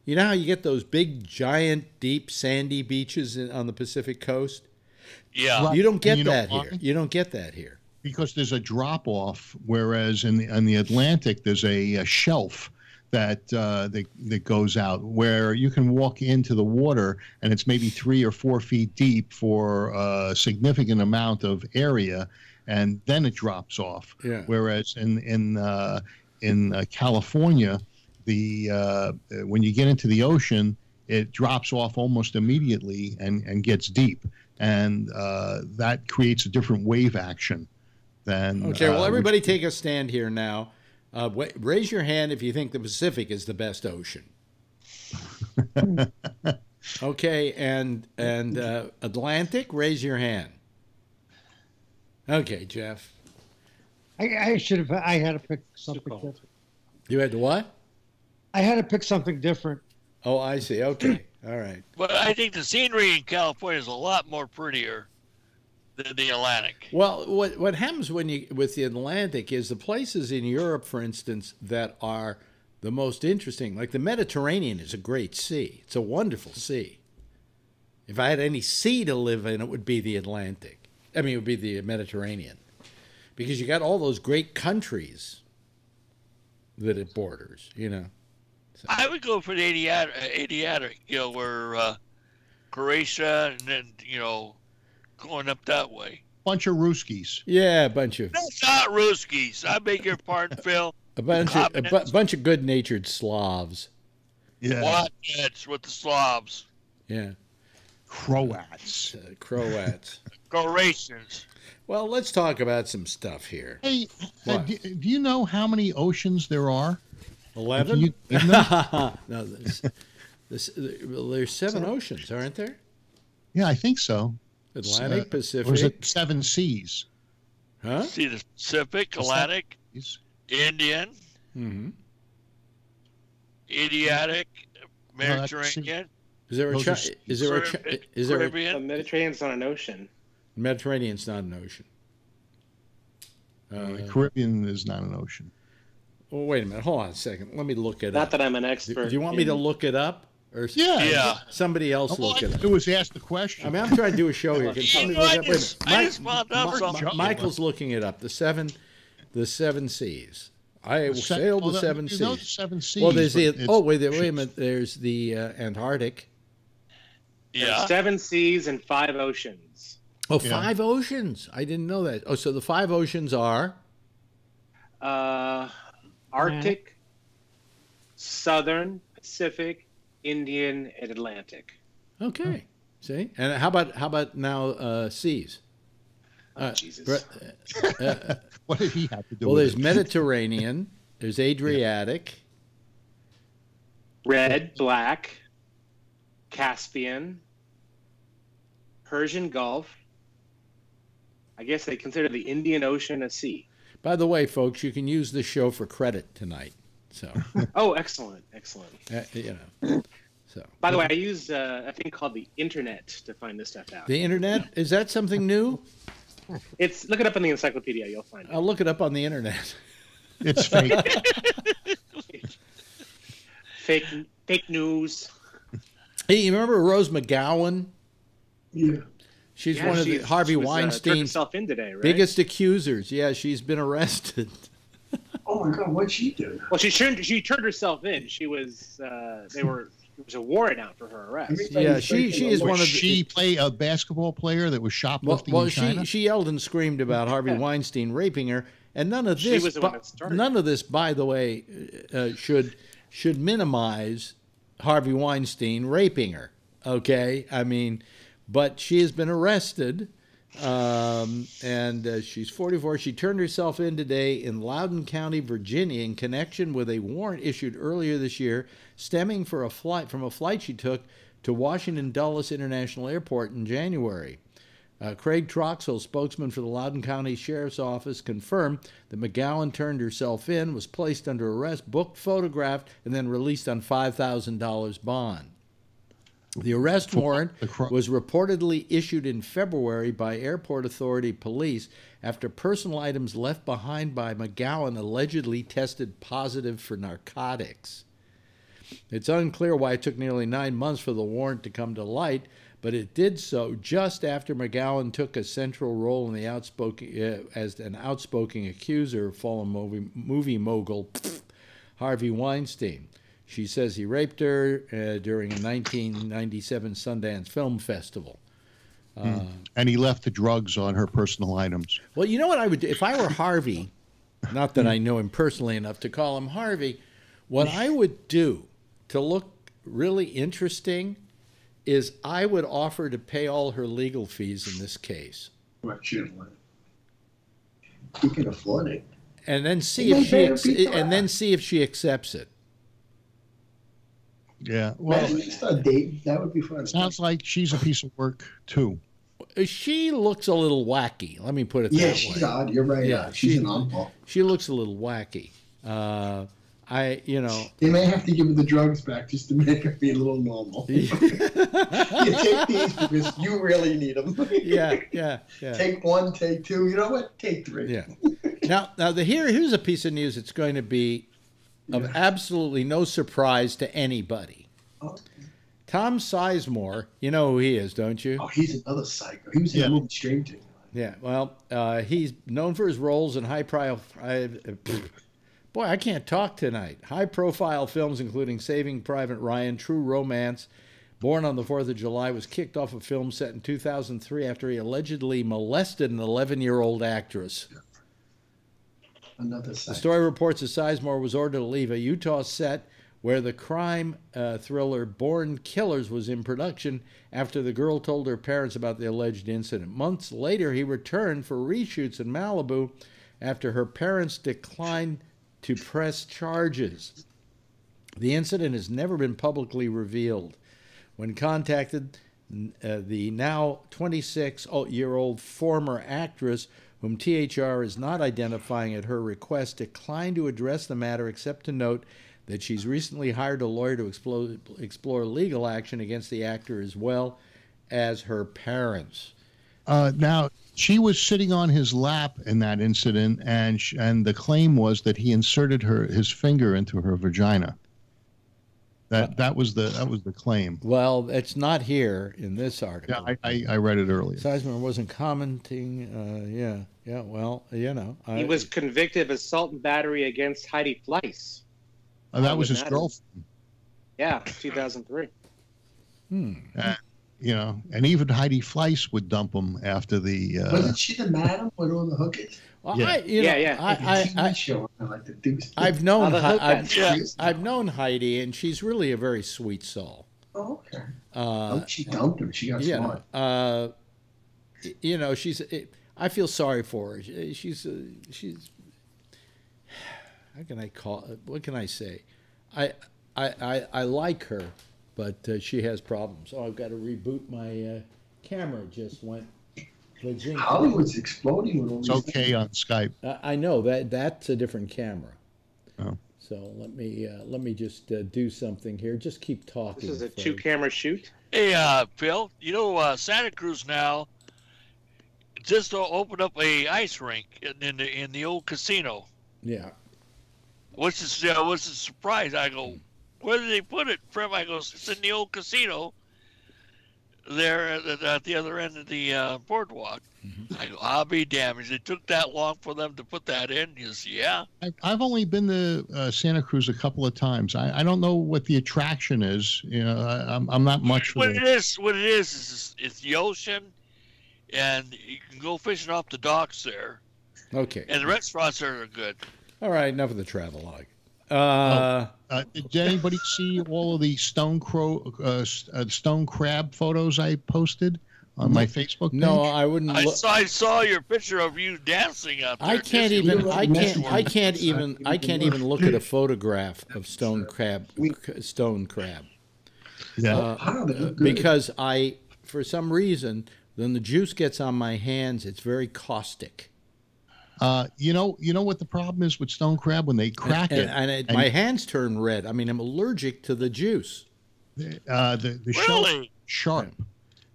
You know how you get those big, giant, deep, sandy beaches in, on the Pacific Coast? Yeah. Right. You don't get you that why? here. You don't get that here. because there's a drop off, whereas in the, in the Atlantic there's a, a shelf that, uh, that that goes out where you can walk into the water and it's maybe three or four feet deep for a significant amount of area, and then it drops off. Yeah. Whereas in in uh, in uh, California, the uh, when you get into the ocean, it drops off almost immediately and, and gets deep, and uh, that creates a different wave action than. Okay, well, uh, everybody take a stand here now. Uh, wa raise your hand if you think the Pacific is the best ocean. okay, and and uh, Atlantic, raise your hand. Okay, Jeff, I, I should have. I had to pick something different. you had to what? I had to pick something different. Oh, I see. Okay, all right. But I think the scenery in California is a lot more prettier than the Atlantic. Well, what what happens when you with the Atlantic is the places in Europe, for instance, that are the most interesting. Like the Mediterranean is a great sea. It's a wonderful sea. If I had any sea to live in, it would be the Atlantic. I mean, it would be the Mediterranean, because you got all those great countries that it borders. You know. I would go for the Adriatic, Adriatic you know, where uh, Croatia and then, you know, going up that way. bunch of Ruskies. Yeah, a bunch of That's not Ruskies. I beg your pardon, Phil. a bunch of a bu- bunch of good-natured Slavs. Yeah, Watch with the Slavs, Yeah, Croats. uh, Croats. Croatians. Well, let's talk about some stuff here. Hey, uh, do, do you know how many oceans there are? Eleven? You no, this, this, well, there's seven oceans, aren't there? yeah, I think so. Atlantic, Uh, Pacific, Or is it seven seas? huh? See the Pacific, Atlantic, Indian, hmm Adriatic, Mediterranean, Is there a Those Chi- is there a Chi- is there a, The Caribbean. Mediterranean's not an ocean. Mediterranean's not an ocean? Uh, Uh, the Caribbean is not an ocean. Well, wait a minute. Hold on a second. Let me look it Not up. that I'm an expert. do you want me to look it up, or Yeah. Yeah. somebody else All look I it have up? to do is ask the question. I mean, I'm trying to do a show here. Can somebody know, look I it up? Wait just- minute. I just found out Mi- something. Mi- Michael's looking it up. The seven, the seven seas. I The se- sailed oh, the seven you know the seas. seven seas. Well, there's the oh wait, wait a minute. There's the uh, Antarctic. There's Yeah. seven seas and five oceans. Oh, Yeah. five oceans. I didn't know that. Oh, so the five oceans are Uh, Arctic, Southern, Pacific, Indian, and Atlantic. okay. See, and how about how about now uh, seas? Oh, Jesus. Bre- uh, uh, What did he have to do well, with there's it? Mediterranean. There's Adriatic. Red, black, Caspian, Persian Gulf. I guess they consider the Indian Ocean a sea. By the way, folks, you can use this show for credit tonight. So, Oh, excellent, excellent. uh, you know, so By the way, I use uh, a thing called the internet to find this stuff out. the internet is that something new? It's look it up in the encyclopedia, you'll find it. I'll look it up on the internet. It's fake. Fake, fake news. Hey, you remember Rose McGowan? Yeah. She's Yeah, one of the Harvey she was, uh, Weinstein's herself in today, right? biggest accusers. Yeah, she's been arrested. Oh my God, what'd she do? Well, she turned she turned herself in. She was uh, they were there was a warrant out for her arrest. Everything Yeah, is she- she is one of the- she play a basketball player that was shoplifting well in she China? she yelled and screamed about Harvey Weinstein raping her, and none of She this, was the one that started none of this, by the way, uh, should should minimize Harvey Weinstein raping her. Okay, I mean, but she has been arrested, um, and uh, she's 44. She turned herself in today in Loudoun County, Virginia, in connection with a warrant issued earlier this year, stemming for a flight from a flight she took to Washington Dulles International Airport in January. Uh, Craig Troxel, spokesman for the Loudoun County Sheriff's Office, confirmed that McGowan turned herself in, was placed under arrest, booked, photographed, and then released on $5,000 bond. The arrest warrant was reportedly issued in February by Airport Authority police after personal items left behind by McGowan allegedly tested positive for narcotics. It's unclear why it took nearly nine months for the warrant to come to light, but it did so just after McGowan took a central role in the outspoken uh, as an outspoken accuser of fallen movie, movie mogul Harvey Weinstein. She says he raped her uh, during a 1997 Sundance Film Festival. and he left the drugs on her personal items. Well, you know what I would do if I were Harvey, not that I know him personally enough to call him Harvey, what I would do to look really interesting is I would offer to pay all her legal fees in this case. What should want? Can afford it. And then see if she ex- and then see if she accepts it. Yeah. Well, Well, start dating. That would be fun. sounds like she's a piece of work too. She looks a little wacky. Let me put it yeah, that she's way. odd. You're right. Yeah, Yeah, she's she- an oddball. She looks a little wacky. Uh, I, you know, They may have to give her the drugs back just to make her be a little normal. you take these because you really need them. yeah, yeah, yeah. Take one, take two. You know what? Take three. Yeah. Now, now the here here's a piece of news that's going to be of absolutely no surprise to anybody. Oh. Tom Sizemore, you know who he is, don't you? Oh, he's another psycho. He was in Yeah. the movie Stranger. Yeah. Well, uh, he's known for his roles in high profile. boy, I can't talk tonight. High profile films including Saving Private Ryan, True Romance, Born on the Fourth of July, was kicked off a film set in 2003 after he allegedly molested an 11 year old actress. Another The story reports that Sizemore was ordered to leave a Utah set where the crime uh, thriller Born Killers was in production after the girl told her parents about the alleged incident. Months later, he returned for reshoots in Malibu after her parents declined to press charges. The incident has never been publicly revealed. When contacted, uh, the now 26 year old former actress, whom THR is not identifying at her request, declined to address the matter except to note that she's recently hired a lawyer to explore, explore legal action against the actor as well as her parents. Uh, now she was sitting on his lap in that incident, and and the claim was that he inserted her his finger into her vagina. That that was the that was the claim. Well, it's not here in this article. Yeah, I, I, I read it earlier. Sizemore wasn't commenting. Uh, yeah, yeah. Well, you know, I, He was convicted of assault and battery against Heidi Fleiss. Uh, that was his matter. girlfriend. Yeah, 2003. Hmm. You know, and even Heidi Fleiss would dump him after the. Uh, Wasn't she the madam with all the hookers? Well, Yeah. I, you Yeah, know, yeah. Like a I, TV I, I, show. I like the deuce. I've known, Oh, the I've, Yeah. I've known Heidi, and she's really a very sweet soul. Oh, okay. Uh, oh, she dumped him. She got you smart. know, uh, you know, she's. It, I feel sorry for her. She's. Uh, she's. How can I call? What can I say? I. I, I, I like her, but uh, she has problems. Oh, I've got to reboot my uh, camera. Just went. Bazinga. Hollywood's exploding with all it's okay things. on Skype. I I know that that's a different camera. Oh. So let me uh, let me just uh, do something here. Just keep talking. This is a folks. two camera shoot. Hey, uh, Phil, you know, uh, Santa Cruz now just o- opened up a ice rink in, in the in the old casino. Yeah. What's is uh, was a surprise. I go, where did they put it? Prem, I go, it's in the old casino. There at, the- at the other end of the uh, boardwalk. I go, I'll be damned. It took that long for them to put that in. He goes, yeah. I, I've only been to uh, Santa Cruz a couple of times. I, I don't know what the attraction is. You know, I, I'm I'm not much What it the. what it is, is it's the ocean, and you can go fishing off the docks there, Okay. and the restaurants there are good. All right. Enough of the travel log. Uh, Uh, did anybody see all of the stone crow, uh, uh, stone crab photos I posted on my Facebook page? no, I wouldn't. I look- saw, I saw your picture of you dancing up there. I can't even. I can't. I can't even. I can't even look at a photograph of stone crab. Stone crab. yeah. Uh, Wow, they look good. because I, for some reason, when the juice gets on my hands, it's very caustic. Uh, you know, you know what the problem is with stone crab when they crack and, it. and it, and- my hands turn red. I mean, I'm allergic to the juice. Uh, the the shell's Really? sharp,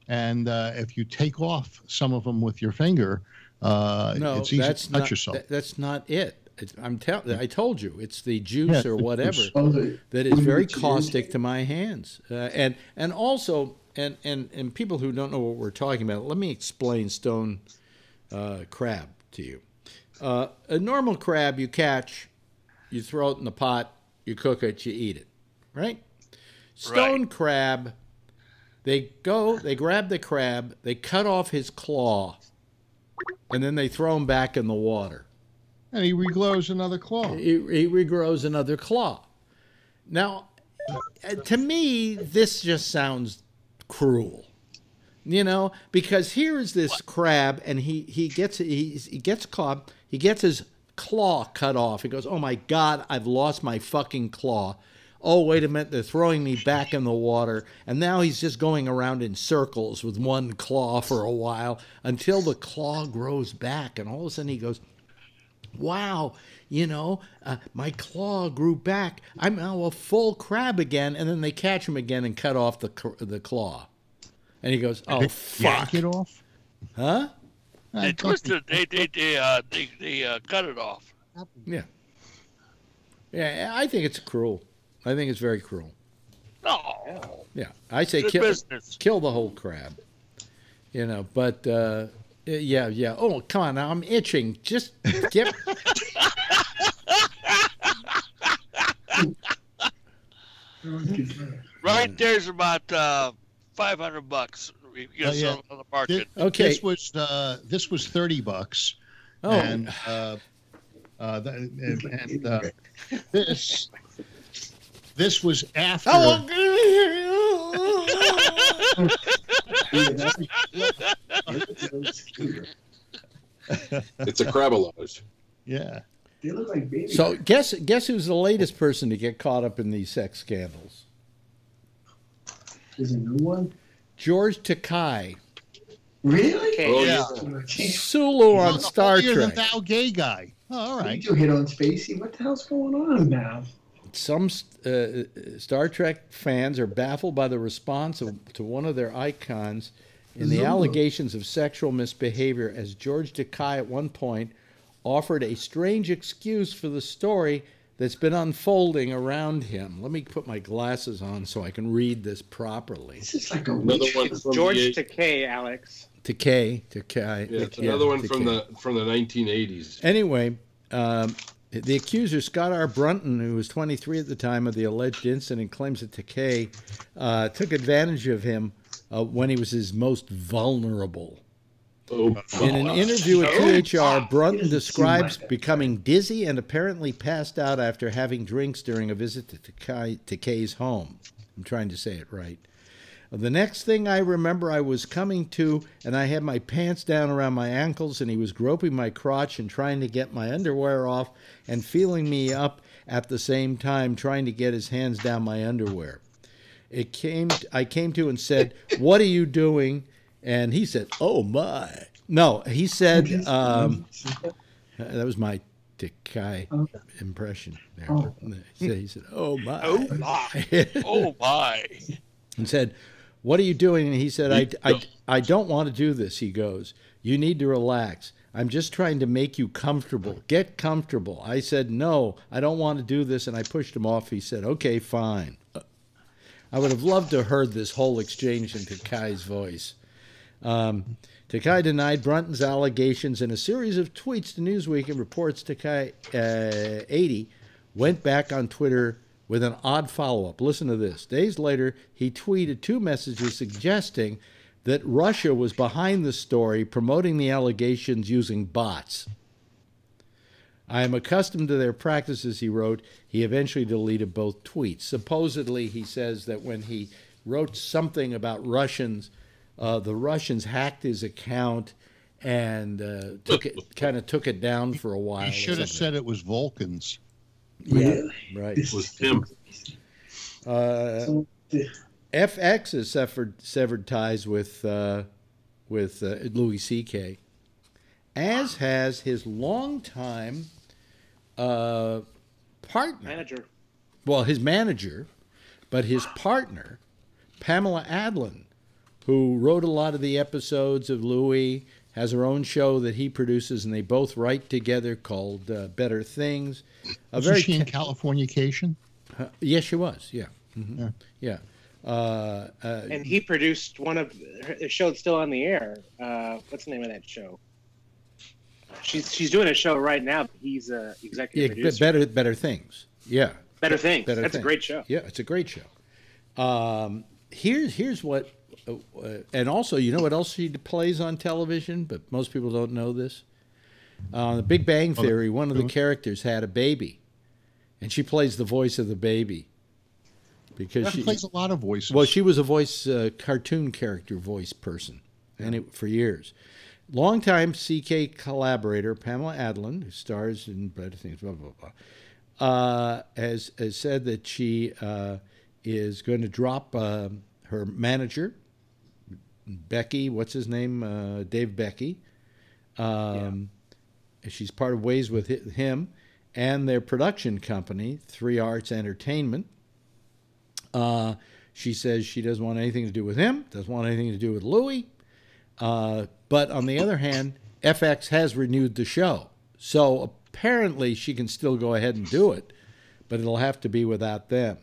and uh, if you take off some of them with your finger, uh, No, it's easy that's to cut not. yourself. that- that's not it. It's, I'm tell. I told you, it's the juice Yeah, or whatever juice. That is very caustic to my hands, uh, and and also and and and people who don't know what we're talking about, let me explain stone uh, crab to you. Uh, a normal crab you catch, you throw it in the pot, you cook it, you eat it, right? Stone crab, they go, they grab the crab, they cut off his claw, and then they throw him back in the water. and he regrows another claw. He, he regrows another claw. Now, uh, to me, this just sounds cruel. You know, because here is this crab, and he he gets he, he gets caught. He gets his claw cut off. He goes, "Oh my God, I've lost my fucking claw." Oh wait a minute, they're throwing me back in the water, and now he's just going around in circles with one claw for a while until the claw grows back, and all of a sudden he goes, wow, you know, uh, my claw grew back. I'm now a full crab again. And then they catch him again and cut off the the claw. And he goes, oh fuck, Yank it off. huh? They Uh, twisted. They they they uh, they, they uh, cut it off. Yeah, yeah. I think it's cruel. I think it's very cruel. No, Yeah, I say kill business. kill the whole crab. You know, but uh, yeah, yeah. Oh, come on now, I'm itching. Just get. Right there's about uh, five hundred bucks. You get Oh, yeah. on the market. Okay. This was uh, this was thirty bucks, Oh, and uh, uh, th- and, and uh, this this was after. oh, It's a crabalage. Yeah, They look like babies. So guess guess who's the latest person to get caught up in these sex scandals? There's a new one. George Takai, Really? Okay, Oh, yeah. yeah. Sulu on Star Holier than Trek. thou gay guy. Oh, all You do hit on Spacey. What the hell's going on now? Some uh, Star Trek fans are baffled by the response of, to one of their icons in the allegations of sexual misbehavior, as George Takai at one point offered a strange excuse for the story that's been unfolding around him. Let me put my glasses on so I can read this properly. This is like a Another witch. one It's from George the Takei, Alex. Takai, Takai. yeah, it's another one from the from the 1980s. Anyway, um, the accuser, Scott R. Brunton, who was 23 at the time of the alleged incident, claims that Takei uh, took advantage of him uh, when he was his most vulnerable. Oh, In an interview with THR, 2HR, Brunton describes becoming dizzy and apparently passed out after having drinks during a visit to Takei's home. I'm trying to say it right. The next thing I remember, I was coming to, and I had my pants down around my ankles, and he was groping my crotch and trying to get my underwear off and feeling me up at the same time, trying to get his hands down my underwear. It came. I came to and said, "What are you doing?" And he said, "Oh my." No, he said. Um, that was my Takai impression there. Oh. He said, he said, "Oh my." Oh my! Oh my! and said, "What are you doing?" And he said, I, I, I don't want to do this." He goes, "You need to relax. I'm just trying to make you comfortable. Get comfortable." I said, "No, I don't want to do this," and I pushed him off. He said, "Okay, fine." I would have loved to have heard this whole exchange in Takai's voice. Um, Takai denied Brunton's allegations in a series of tweets to Newsweek and reports Takai uh, 80 went back on Twitter with an odd follow up. Listen to this. Days later, he tweeted two messages suggesting that Russia was behind the story, promoting the allegations using bots. I am accustomed to their practices, he wrote. He eventually deleted both tweets. Supposedly, he says that when he wrote something about Russians, uh, the Russians hacked his account and uh, took it, kind of took it down for a while. He should have said it was Vulcans. Yeah, right. It was him. Uh, FX has severed, severed ties with uh, with uh, Louis C.K., as has his longtime uh, partner. Manager. Well, his manager, but his partner, Pamela Adlon, who wrote a lot of the episodes of Louis, has her own show that he produces, and they both write together called uh, Better Things. A Was very she in te- Californication? uh, yes, she was. Yeah, Mhm. yeah. Uh, uh, And he produced one of the show that's still on the air. Uh, what's the name of that show? She's she's doing a show right now. But he's a executive be- producer. better, better things. Yeah, Better Things. Better That's Things. a great show. Yeah, it's a great show. Um, here's here's what, and also you know what else she plays on television, but most people don't know this. On The Big Bang Oh, Theory, one of the characters had a baby, and she plays the voice of the baby because She she plays a lot of voices. well, she was a voice uh, cartoon character voice person, and it, for years. Longtime CK collaborator Pamela Adlon, who stars in Better Things, blah blah blah, uh, has has said that she uh, is going to drop uh, her manager, Becky. What's his name? Uh, Dave Becky. Um, She's part of ways with him and their production company, Three Arts Entertainment. Uh, she says she doesn't want anything to do with him, doesn't want anything to do with Louis. Uh, but on the other hand, FX has renewed the show. So apparently she can still go ahead and do it, but it'll have to be without them.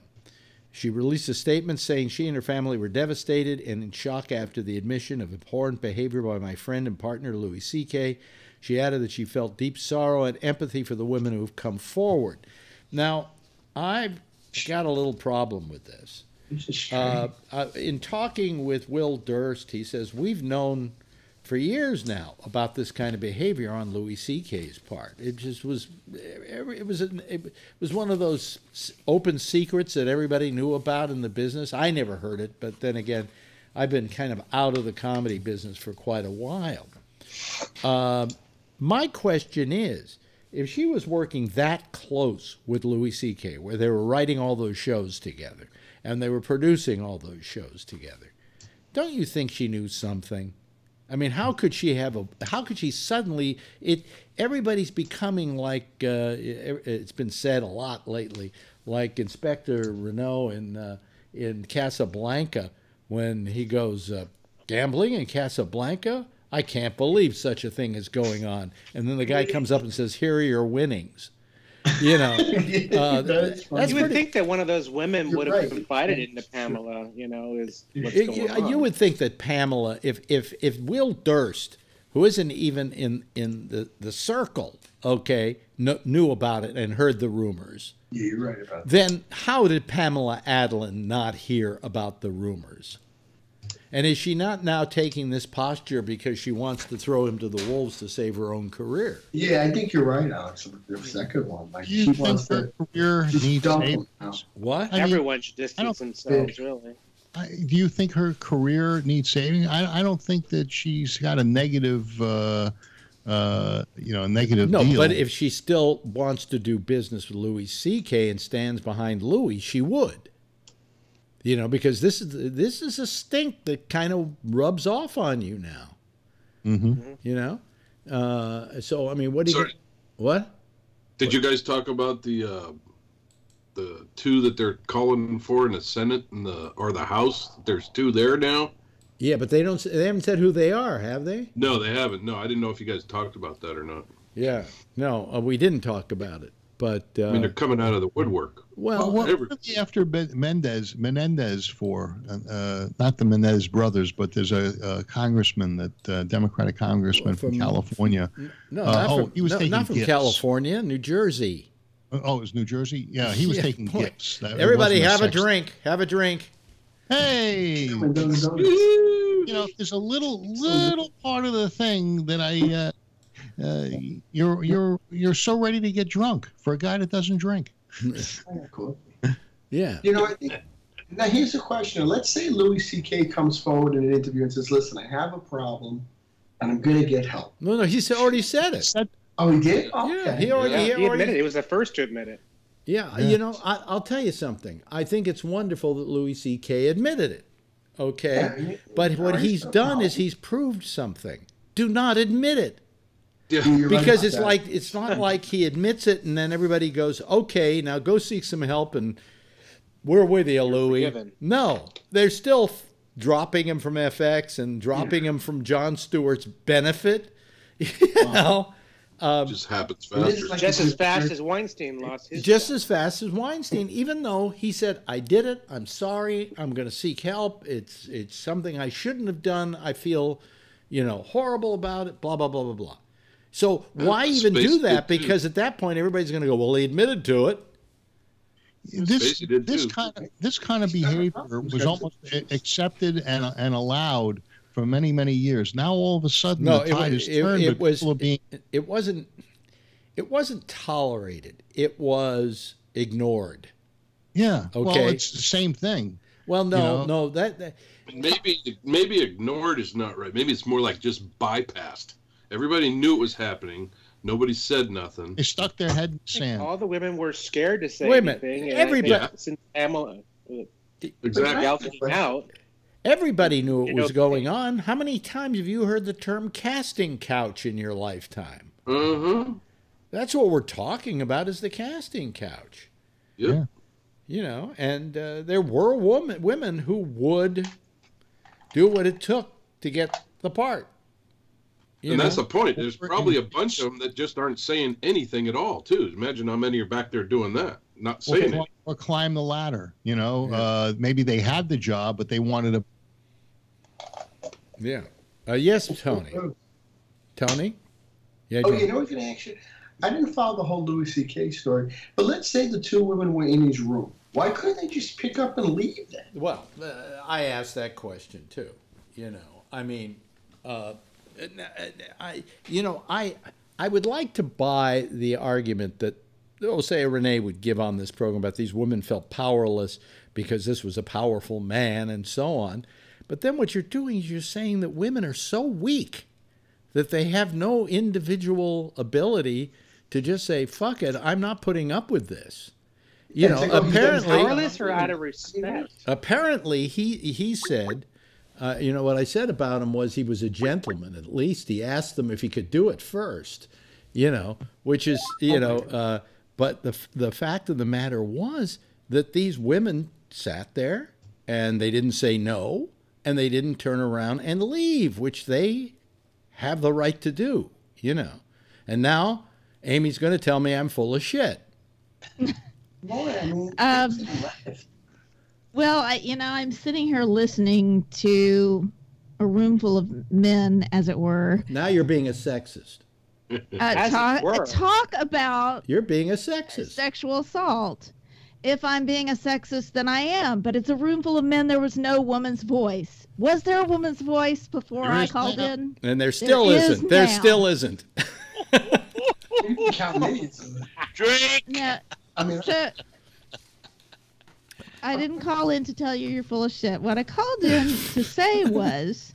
She released a statement saying she and her family were devastated and in shock after the admission of abhorrent behavior by my friend and partner, Louis C.K. She added that she felt deep sorrow and empathy for the women who have come forward. Now, I've got a little problem with this. Uh, uh, in talking with Will Durst, he says we've known for years now about this kind of behavior on Louis C.K.'s part. It just was, it was, an, it was one of those open secrets that everybody knew about in the business. I never heard it, but then again, I've been kind of out of the comedy business for quite a while. Um, my question is, if she was working that close with Louis C.K., where they were writing all those shows together and they were producing all those shows together, don't you think she knew something? I mean, how could she have a? How could she suddenly? It everybody's becoming like uh, it- it's been said a lot lately, like Inspector Renault in uh, in Casablanca when he goes uh, gambling in Casablanca. I can't believe such a thing is going on. And then the guy comes up and says, "Here are your winnings." You know, uh, That's that's you would pretty. think that one of those women would have right. confided into Pamela. You know, is what's You, going you- on. you would think that Pamela, if if if Will Durst, who isn't even in in the the circle, okay, kn- knew about it and heard the rumors, Yeah, you're right about that. then how did Pamela Adlon not hear about the rumors? And is she not now taking this posture because she wants to throw him to the wolves to save her own career? Yeah, I think you're right, Alex. with The second one, like you she think wants her to career needs dump saving? What? I mean, Everyone should I distance don't- themselves, really. I, do you think her career needs saving? I, I don't think that she's got a negative, uh, uh, you know, a negative No, deal. but if she still wants to do business with Louis C.K. and stands behind Louis, she would. You know, because this is this is a stink that kind of rubs off on you now. Mhm. You know, uh, so I mean, what do you? Sorry. What? Did you guys talk about the uh, the two that they're calling for in the Senate and the or the House? There's two there now. Yeah, but they don't. They haven't said who they are, have they? No, they haven't. No, I didn't know if you guys talked about that or not. Yeah. No, uh, we didn't talk about it. But uh, I mean, they're coming out of the woodwork. well, Well, what every- after Ben- Mendez Menendez for? Uh, not the Menendez brothers, but there's a, a congressman that uh, Democratic congressman from, From- California. no, uh, not oh, from, he was no, taking not from gifts. California, New Jersey. Oh, it was New Jersey. Yeah, he was Yeah, taking boy. gifts. That- Everybody, have a sex- drink. Have a drink. Hey, you know, there's a little little part of the thing that I. Uh, you're you're you're so ready to get drunk for a guy that doesn't drink. Yeah, cool. Yeah. You know, I think. Now here's a question. Let's say Louis C.K. comes forward in an interview and says, "Listen, I have a problem, and I'm going to get help." No, no, he said- already said it. Oh, he did. Okay. Yeah, he already- Yeah, he he admitted it. He was the first to admit it. Yeah, Yeah. you know, I, I'll tell you something. I think it's wonderful that Louis C.K. admitted it. Okay, Yeah, he- but what he's done problem. is he's proved something. Do not admit it Yeah. You're right because it's that. like it's not like he admits it and then everybody goes, okay, now go seek some help and We're with you, Louie. No, they're still f- dropping him from FX and dropping him from Jon Stewart's benefit. You know, um, Just happens faster. like- Just as fast as Weinstein lost his. just job. as fast as Weinstein, even though he said, "I did it. I'm sorry. I'm going to seek help. It's it's something I shouldn't have done. I feel, you know, horrible about it. Blah blah blah blah blah." So why even do did that? too. Because at that point, everybody's going to go, "Well, he admitted to it." this this too. kind of this kind of behavior was almost accepted and and allowed for many many years. Now all of a sudden No, the it, tide wa- is it, turned. it but was being... it, it wasn't it wasn't tolerated. It was ignored. yeah. Well, Okay. it's the same thing. Well, no, know? no, that, that Maybe maybe ignored is not right. Maybe it's more like just bypassed. Everybody knew it was happening. Nobody said nothing. They stuck their head in the sand. all the women were scared to say Wait a minute. anything. Everybody- I think since Pamela uh, Exactly. Gal came out, everybody knew it was going on. How many times have you heard the term casting couch in your lifetime? Huh. That's what we're talking about is the casting couch. Yep. Yeah. You know, and uh, there were woman, women who would do what it took to get the part. You and that's the point. There's probably a bunch of them that just aren't saying anything at all, too. Imagine how many are back there doing that, not saying or, it. or climb the ladder. You know, Yeah. uh, maybe they had the job, but they wanted to. Yeah. Uh, yes, Tony. Tony? Yeah, Oh, John. you know what's going to action? I didn't follow the whole Louis C.K. story, but let's say the two women were in his room. Why couldn't they just pick up and leave then? Well, uh, I asked that question too. You know, I mean, uh, Uh, I, you know, I, I would like to buy the argument that, oh, say Renee would give on this program about these women felt powerless because this was a powerful man and so on. But then what you're doing is you're saying that women are so weak that they have no individual ability to just say, "Fuck it, I'm not putting up with this." You Yeah, know, it's like, he's done apparently, powerless or out of respect. apparently he he said uh, you know what i said about him was he was a gentleman. At least he asked them if he could do it first you know which is you know uh, but the the fact of the matter was that these women sat there and they didn't say no and they didn't turn around and leave which they have the right to do you know. And now amy's going to tell me i'm full of shit. Boy, I mean, Um, left. Well, I, you know, I'm sitting here listening to a room full of men, as it were, now you're being a sexist uh, As it talk, were. talk about you're being a sexist sexual assault. If I'm being a sexist, then I am. But it's a room full of men. There was no woman's voice. Was there a woman's voice before There I called now. in? And there still is isn't. There now. still isn't. Count millions of. Drink. Yeah. I mean, So, I didn't call in to tell you you're full of shit. What I called in to say was,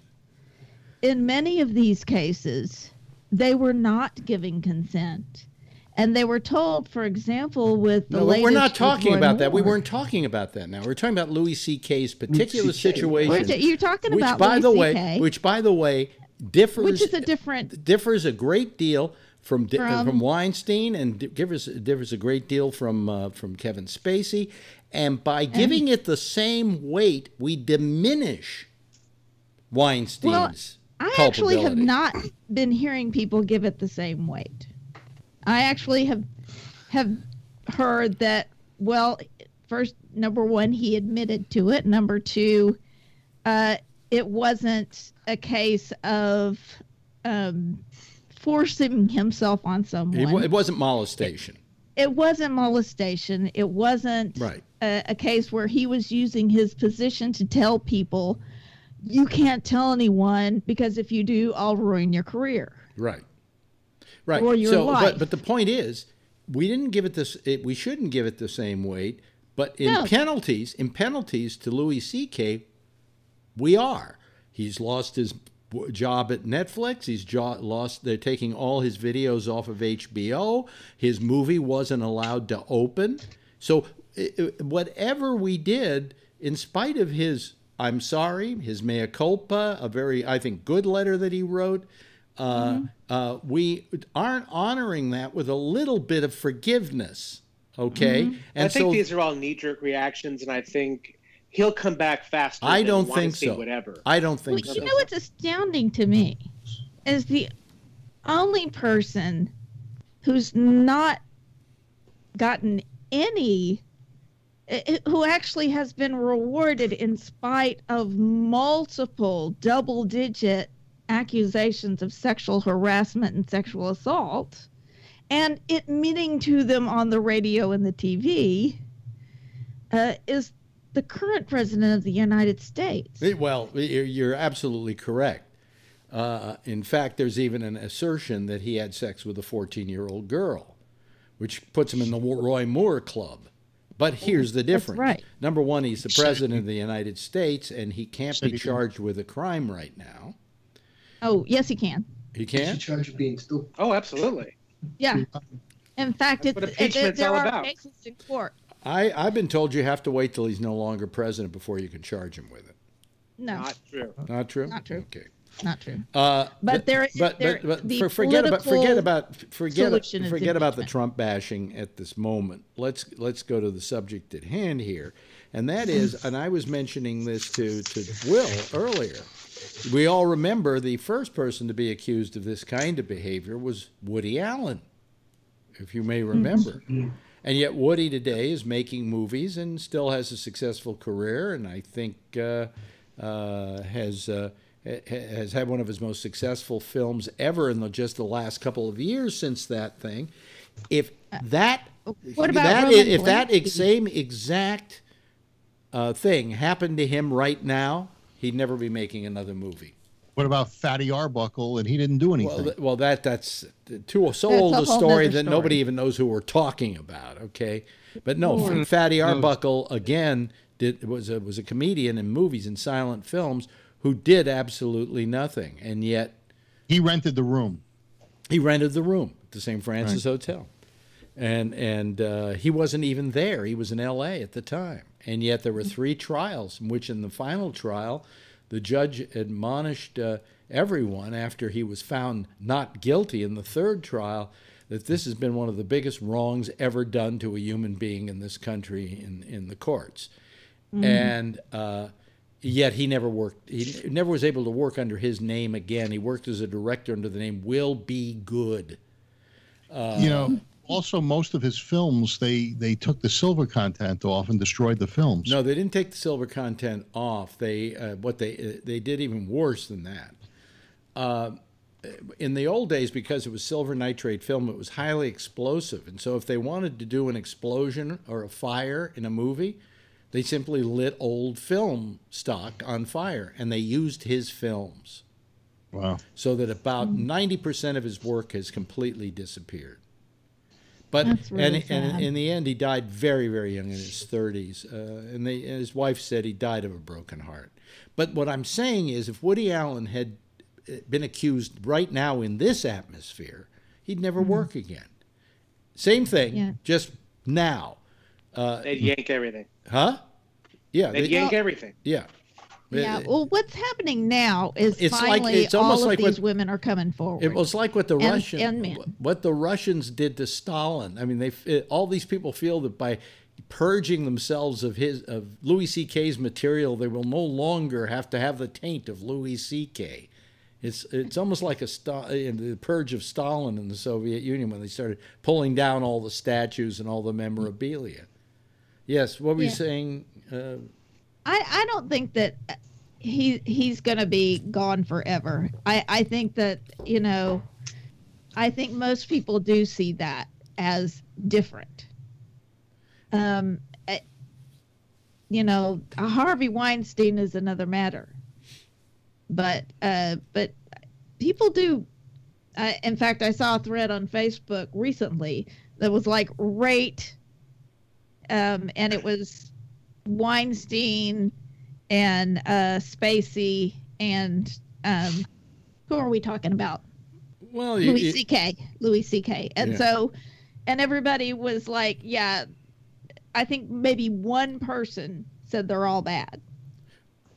in many of these cases, they were not giving consent. And they were told, for example, with the No, we're not talking Roy about that. We weren't talking about that now. We're talking about Louis C.K.'s particular C.K. situation, We're you're talking which, about by Louis the way, CK, which by the way differs which is a different. differs a great deal from From- from Weinstein and differs differs a great deal from uh, from Kevin Spacey, and by giving it the same weight, we diminish Weinstein's Well, I actually have not been hearing people give it the same weight. I actually have have heard that. Well, first, number one, he admitted to it. Number two, uh, it wasn't a case of um, forcing himself on someone. wa- it wasn't molestation, it wasn't molestation. It wasn't right? a, a case where he was using his position to tell people, you can't tell anyone because if you do, I'll ruin your career. Right. Right. Or your so, life. but but the point is, we didn't give it this. It, we shouldn't give it the same weight. But in No. penalties, in penalties to Louis C.K., we are. He's lost his job at Netflix. He's jo- lost. They're taking all his videos off of HBO. His movie wasn't allowed to open. So i- i- whatever we did, in spite of his, I'm sorry, his mea culpa, a very I think good letter that he wrote. Uh, uh, we aren't honoring that with a little bit of forgiveness Okay, Mhm. and I think so these are all knee-jerk reactions, and I think he'll come back faster. I than don't think so. Would ever. I don't Well, think you know what's astounding to me is the only person who's not gotten any eh, who actually has been rewarded in spite of multiple double digit accusations of sexual harassment and sexual assault and admitting to them on the radio and the TV uh, is the current president of the United States. Well, you're you're absolutely correct. Uh, in fact, there's even an assertion that he had sex with a 14 year old girl, which puts him in the Roy Moore Club. But here's the difference. right. Number one, he's the president of the United States, and he can't be charged with a crime right now. Oh, yes, he can. He can't. charged with being stupid. Oh, absolutely. Yeah. In fact, That's it's, it, there, impeachment's there all are about. cases in court. I, I've been told you have to wait till he's no longer president before you can charge him with it. No, Not true. Not true. Not true. Okay. not true. Uh, But there- but, there- but, but the for, forget about forget about forget forget about the. Trump bashing at this moment. Let's let's go to the subject at hand here, and that is, and I was mentioning this to to Will earlier. We all remember the first person to be accused of this kind of behavior was Woody Allen, if you may remember. And yet Woody today is making movies and still has a successful career, and I think uh, uh, has uh, has had one of his most successful films ever in the, just the last couple of years since that thing. If that What about that Roman if that ex- same exact uh, thing happened to him right now, he'd never be making another movie. What about Fatty Arbuckle? And he didn't do anything. Well, well, that that's too so That's old a a story nother that nobody even knows who we're talking about. Okay, but no, Or- Fatty. Arbuckle again did was a was a comedian in movies and silent films who did absolutely nothing, and yet he rented the room. he rented the room at the St. Francis Hotel, and and uh, he wasn't even there. He was in L.A. at the time, and yet there were three trials, in which in the final trial, the judge admonished uh, everyone after he was found not guilty in the third trial that this has been one of the biggest wrongs ever done to a human being in this country in in the courts, and. Uh, Yet he never worked. He never was able to work under his name again. He worked as a director under the name Will Be Good. Uh, you know, also most of his films they they took the silver content off and destroyed the films. No, they didn't take the silver content off. They uh, what they uh, they did even worse than that. Uh, in the old days, because it was silver nitrate film, it was highly explosive, and so if they wanted to do an explosion or a fire in a movie, they simply lit old film stock on fire, and they used his films. Wow. so that about ninety percent of his work has completely disappeared. But really and, and in the end, he died very, very young in his thirties, uh, and, they, and his wife said he died of a broken heart. But what I'm saying is, if Woody Allen had uh, been accused right now in this atmosphere, he'd never work again. Same thing. Yeah. just now, They'd yank everything. huh? Yeah, They'd they- yank everything. yeah. Yeah. Well, what's happening now is It's like- finally it's almost all of like these what- women are coming forward. It was like what the And- Russian, and men. what the Russians did to Stalin. I mean, they it, all these people feel that by purging themselves of his of Louis C.K.'s material, they will no longer have to have the taint of Louis C.K. It's it's almost like a uh, the purge of Stalin in the Soviet Union when they started pulling down all the statues and all the memorabilia. Yes, what were you saying? Uh, I, I don't think that he he's going to be gone forever. I, I think that, you know, I think most people do see that as different. Um, you know, Harvey Weinstein is another matter, but uh, but people do. Uh, in fact, I saw a thread on Facebook recently that was like rate, um, and it was Weinstein and uh, Spacey and um, who are we talking about? well, you, Louis C.K. Louis C.K. And Yeah. so, and everybody was like, yeah, I think maybe one person said they're all bad.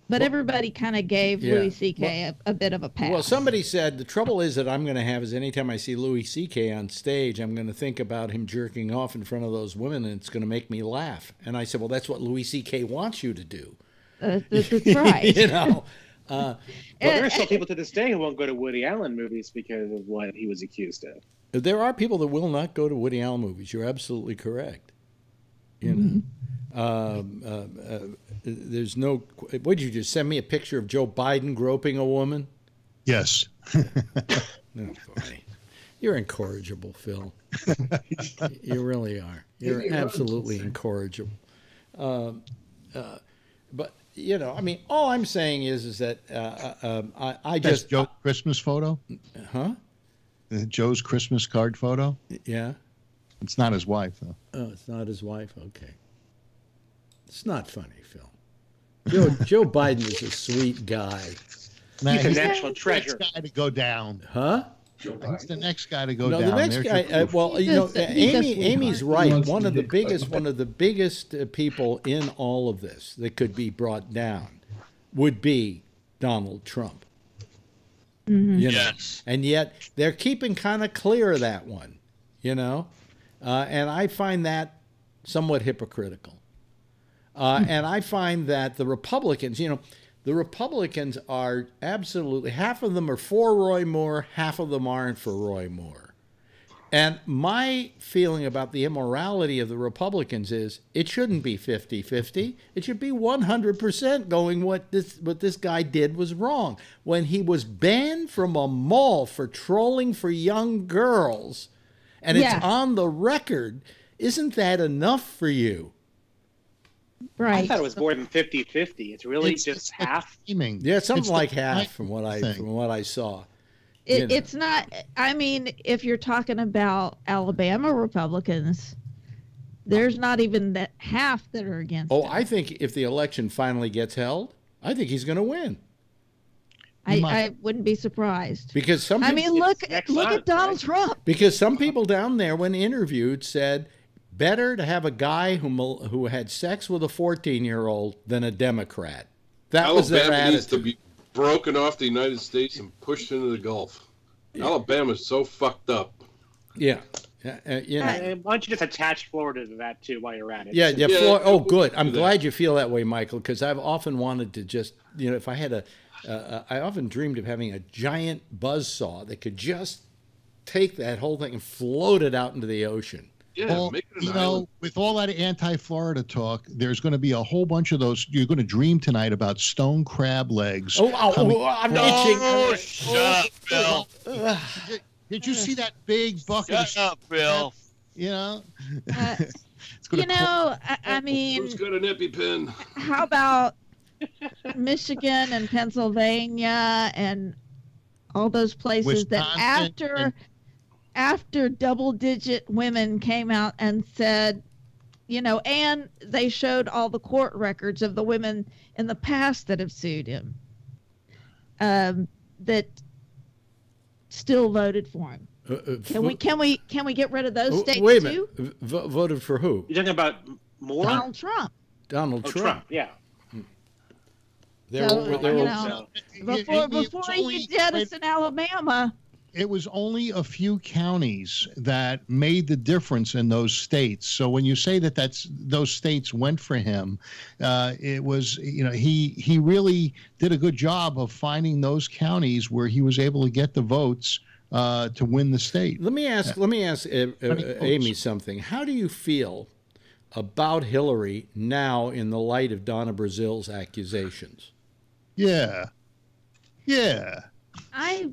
But everybody kind of gave Yeah. Louis C.K. a, a bit of a pass. Well, somebody said the trouble is that I'm going to have is anytime I see Louis C.K. on stage, I'm going to think about him jerking off in front of those women, and it's going to make me laugh. And I said, well, that's what Louis C.K. wants you to do. Uh, that's that's right. you know. Uh, Well, there are And- still people to this day who won't go to Woody Allen movies because of what he was accused of. there are people that will not go to Woody Allen movies. You're absolutely correct. You know. Um, uh, uh, there's no. What did you just send me a picture of Joe Biden groping a woman? Yes. Oh, boy. You're incorrigible, Phil. you really are. You're absolutely incorrigible. Um, uh, but you know, I mean, all I'm saying is, is that uh, uh, um, I, I That's just, Joe's Christmas photo. huh? Uh, Joe's Christmas card photo. Yeah. It's not his wife though. Oh, it's not his wife. Okay. It's not funny, Phil. Joe Joe Biden is a sweet guy, Nah, He's a he's national the treasure. next guy to go down. huh? He's the next guy to go no, down. the next There's guy. Uh, well, you know, uh, Amy. Amy's right. One of the biggest, one of the biggest uh, people in all of this that could be brought down would be Donald Trump. Mhm. You know, Yes. and yet they're keeping kind of clear of that one. You know, uh, and I find that somewhat hypocritical. Uh, and I find that the Republicans, you know, the Republicans are absolutely half of them are for Roy Moore, half of them aren't for Roy Moore. And my feeling about the immorality of the Republicans is it shouldn't be 50-50. It should be 100% going what this what this guy did was wrong. When he was banned from a mall for trolling for young girls and Yeah. it's on the record, isn't that enough for you? Right. I thought it was more than 50-50. It's really It's- just it's half. Aiming. Yeah, something It's like half from what I thing. from what I saw. It, you know. It's not. I mean, if you're talking about Alabama Republicans, there's not even that half that are against. Oh, him. I think if the election finally gets held, I think he's going to win I, I wouldn't be surprised. because some I people, mean, look look month, at Donald right? Trump. because some people down there when interviewed said better to have a guy who who had sex with a 14-year-old than a Democrat. That was their Alabama needs to be broken off the United States and pushed into the Gulf. Alabama's so fucked up. Yeah. Yeah, uh, you know. Uh, why don't you just attach Florida to that too while you're at it? Yeah, yeah. Yeah, oh, good. I'm glad you feel that way, Michael, because I've often wanted to just, you know, if I had a, uh, I often dreamed of having a giant buzz saw that could just take that whole thing and float it out into the ocean. Yeah, Well, make it an you know, island. with all that anti-Florida talk, there's going to be a whole bunch of those. You're going to dream tonight about stone crab legs. Oh, oh, oh, I'm Oh, itching. shut up, Bill. Ugh. Did you see that big bucket? Of, Shut up, Bill. you know, Uh, it's you know, I, I mean, Who's got an EpiPen? how about Michigan and Pennsylvania and all those places that after and- after double digit women came out and said you know and they showed all the court records of the women in the past that have sued him um, that still voted for him Uh, uh, can we can we can we get rid of those states Wait a too minute. V- voted for who? You're talking about Moore? donald trump Donald oh, Trump. Trump. Yeah. There So, were, you there were, know, It- before it- it before was he only- jettison alabama it was only a few counties that made the difference in those states. So when you say that that's those states went for him, uh, it was you know he he really did a good job of finding those counties where he was able to get the votes uh, to win the state. Let me ask. Let me ask uh, uh, uh, Amy something. How do you feel about Hillary now in the light of Donna Brazile's accusations? Yeah, yeah. I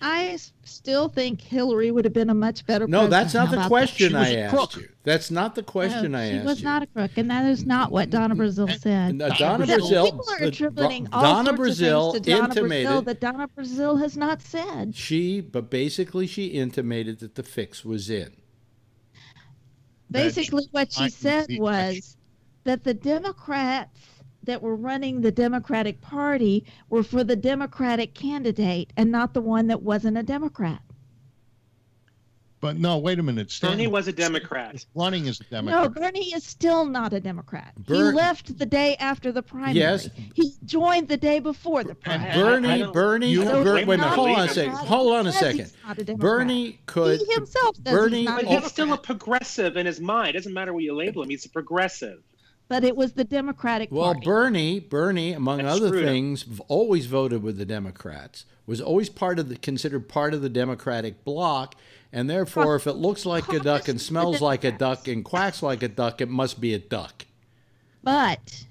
I s- still think Hillary would have been a much better. No, that's not. How the question She I asked crook. you. That's not the that? question No, I she asked was not a crook, and that is not what Donna Brazile said. Uh, Donna That Brazile. people are attributing Ro- all Donna sorts Brazile of things to Donna intimated. Brazile that Donna Brazile has not said. She, but basically, she intimated that the fix was in. Basically, what she said was that the Democrats that were running the Democratic Party were for the Democratic candidate and not the one that wasn't a Democrat. But no, wait a minute. Stan, Bernie was a Democrat. running as a Democrat. No, Bernie is still not a Democrat. he left the day after the primary. Yes. He joined the day before the primary. I Bernie, don't- Bernie, You- Ber- wait a minute, hold on a second. Hold on a second. a Bernie could. He himself says Bernie- he's not a But he's still a progressive in his mind. Doesn't matter what you label him. He's a progressive. But it was the Democratic Well, Party. Bernie, Bernie, among That other screwed things, v- always voted with the Democrats. Was always part of the considered part of the Democratic bloc, and therefore, if it looks like a duck and smells like a duck and quacks like a duck, it must be a duck. but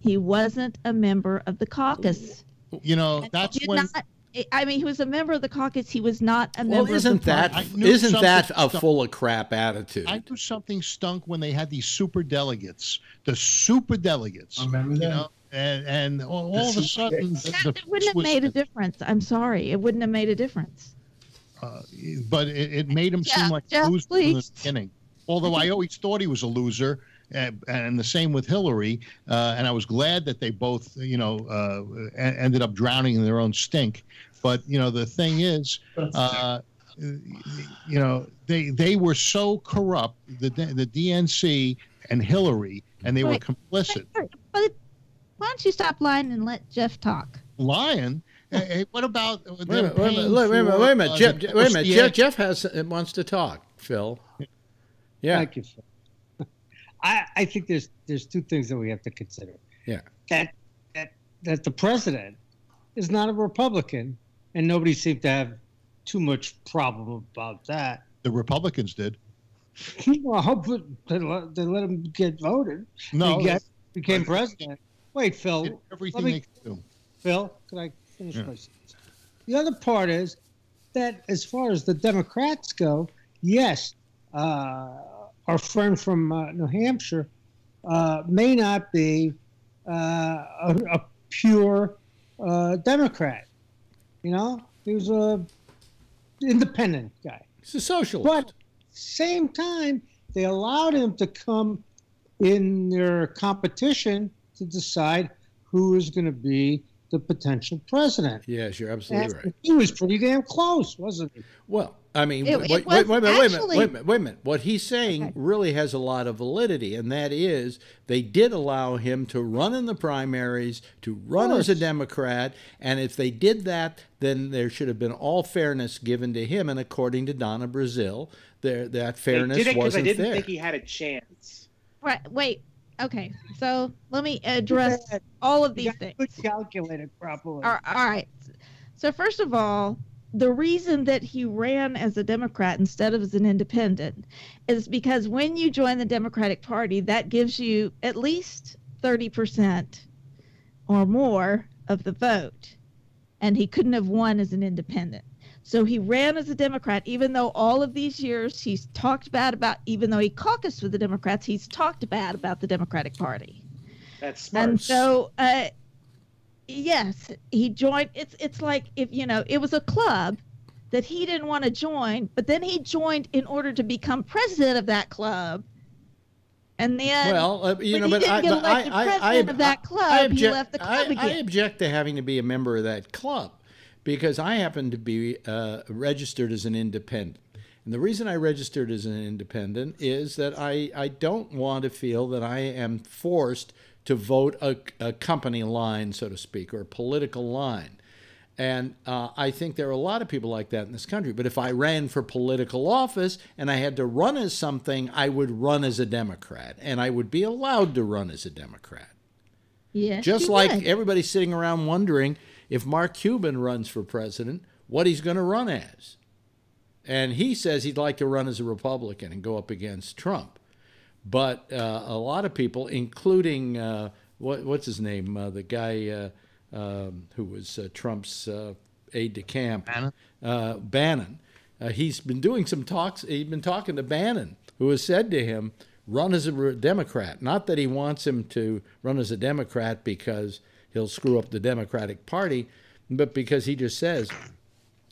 he wasn't a member of the caucus. You know, that's did when not- I mean, he was a member of the caucus. He was not a Well, member isn't of the that party. I knew isn't that a stunk. full of crap attitude? I knew something stunk when they had these super delegates, the super delegates. I Remember that? know, and and all, all of a sudden, the, That- the it wouldn't have made a difference. I'm sorry. It wouldn't have made a difference. uh, but it, it made him Jeff, seem like Jeff, a loser from the beginning. Although I always thought he was a loser, and, and the same with Hillary. Uh, and I was glad that they both, you know, uh, ended up drowning in their own stink. But you know, the thing is, uh, you know, they they were so corrupt, the the DNC and Hillary, and they were complicit. But, but why don't you stop lying and let Jeff talk? Lying. Hey, hey, what about them Wait a minute, wait a minute, wait a minute, wait a minute, uh, Jeff, wait a minute. Jeff, Jeff has uh, wants to talk. Phil. Yeah. Thank you. Phil. I, I think there's there's two things that we have to consider. Yeah. That that that the president is not a Republican, and nobody seemed to have too much problem about that. The Republicans did. well, but they let, they let him get voted. No, he got, became president. Wait, Phil. everything let me- they could do. Phil, can I finish Yeah. my sentence? The other part is that as far as the Democrats go, yes, uh, our friend from uh, New Hampshire uh, may not be uh, a, a pure uh, Democrat. You know, he was a independent guy. He's a socialist. But same time, they allowed him to come in their competition to decide who is going to be the potential president. yes, you're absolutely And right. he was pretty damn close, wasn't he? Well, I mean, It- wait, it wait, wait, a minute, wait a minute, actually- wait a minute, wait a minute. What he's saying Okay. really has a lot of validity, and that is they did allow him to run in the primaries, to run as a. Democrat, and if they did that, then there should have been all fairness given to him. And according to Donna Brazile, there that fairness they did it because I wasn't didn't there. think he had a chance. Right. Wait. Okay. So let me address all of these You things. could calculate it properly. All all right. So first of all, the reason that he ran as a Democrat instead of as an independent is because when you join the Democratic Party, that gives you at least 30% or more of the vote. And he couldn't have won as an independent. So he ran as a Democrat, even though all of these years he's talked bad about, even though he caucused with the Democrats, he's talked bad about the Democratic Party. That's smart. And so, uh, yes, he joined. It's it's like if you know it was a club that he didn't want to join, but then he joined in order to become president of that club. And then, Well, uh, you know, he but didn't I, get but I, elected I, president I, of that club, I he object, left the club I, I object to having to be a member of that club because I happen to be uh, registered as an independent. And the reason I registered as an independent is that I, I don't want to feel that I am forced to vote a, a company line, so to speak, or a political line. And uh, I think there are a lot of people like that in this country. But if I ran for political office and I had to run as something, I would run as a Democrat, and I would be allowed to run as a Democrat. yes, Just like would. everybody's sitting around wondering if Mark Cuban runs for president, what he's going to run as. And he says he'd like to run as a Republican and go up against Trump. But uh, a lot of people, including uh, what, what's his name, uh, the guy uh, um, who was uh, Trump's uh, aide de camp, Bannon? Uh, Bannon, uh, he's been doing some talks. He's been talking to Bannon, who has said to him, "Run as a Democrat." Not that he wants him to run as a Democrat because he'll screw up the Democratic Party, but because he just says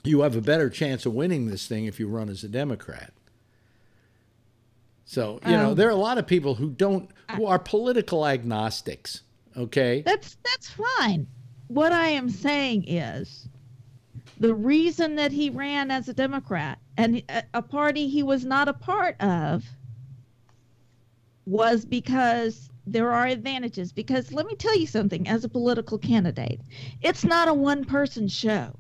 you have a better chance of winning this thing if you run as a Democrat. So, you know, Um, there are a lot of people who don't who are political agnostics, okay? That's that's fine. What I am saying is The reason that he ran as a Democrat and a, a party he was not a part of was because there are advantages. Because let me tell you something as a political candidate, it's not a one person show.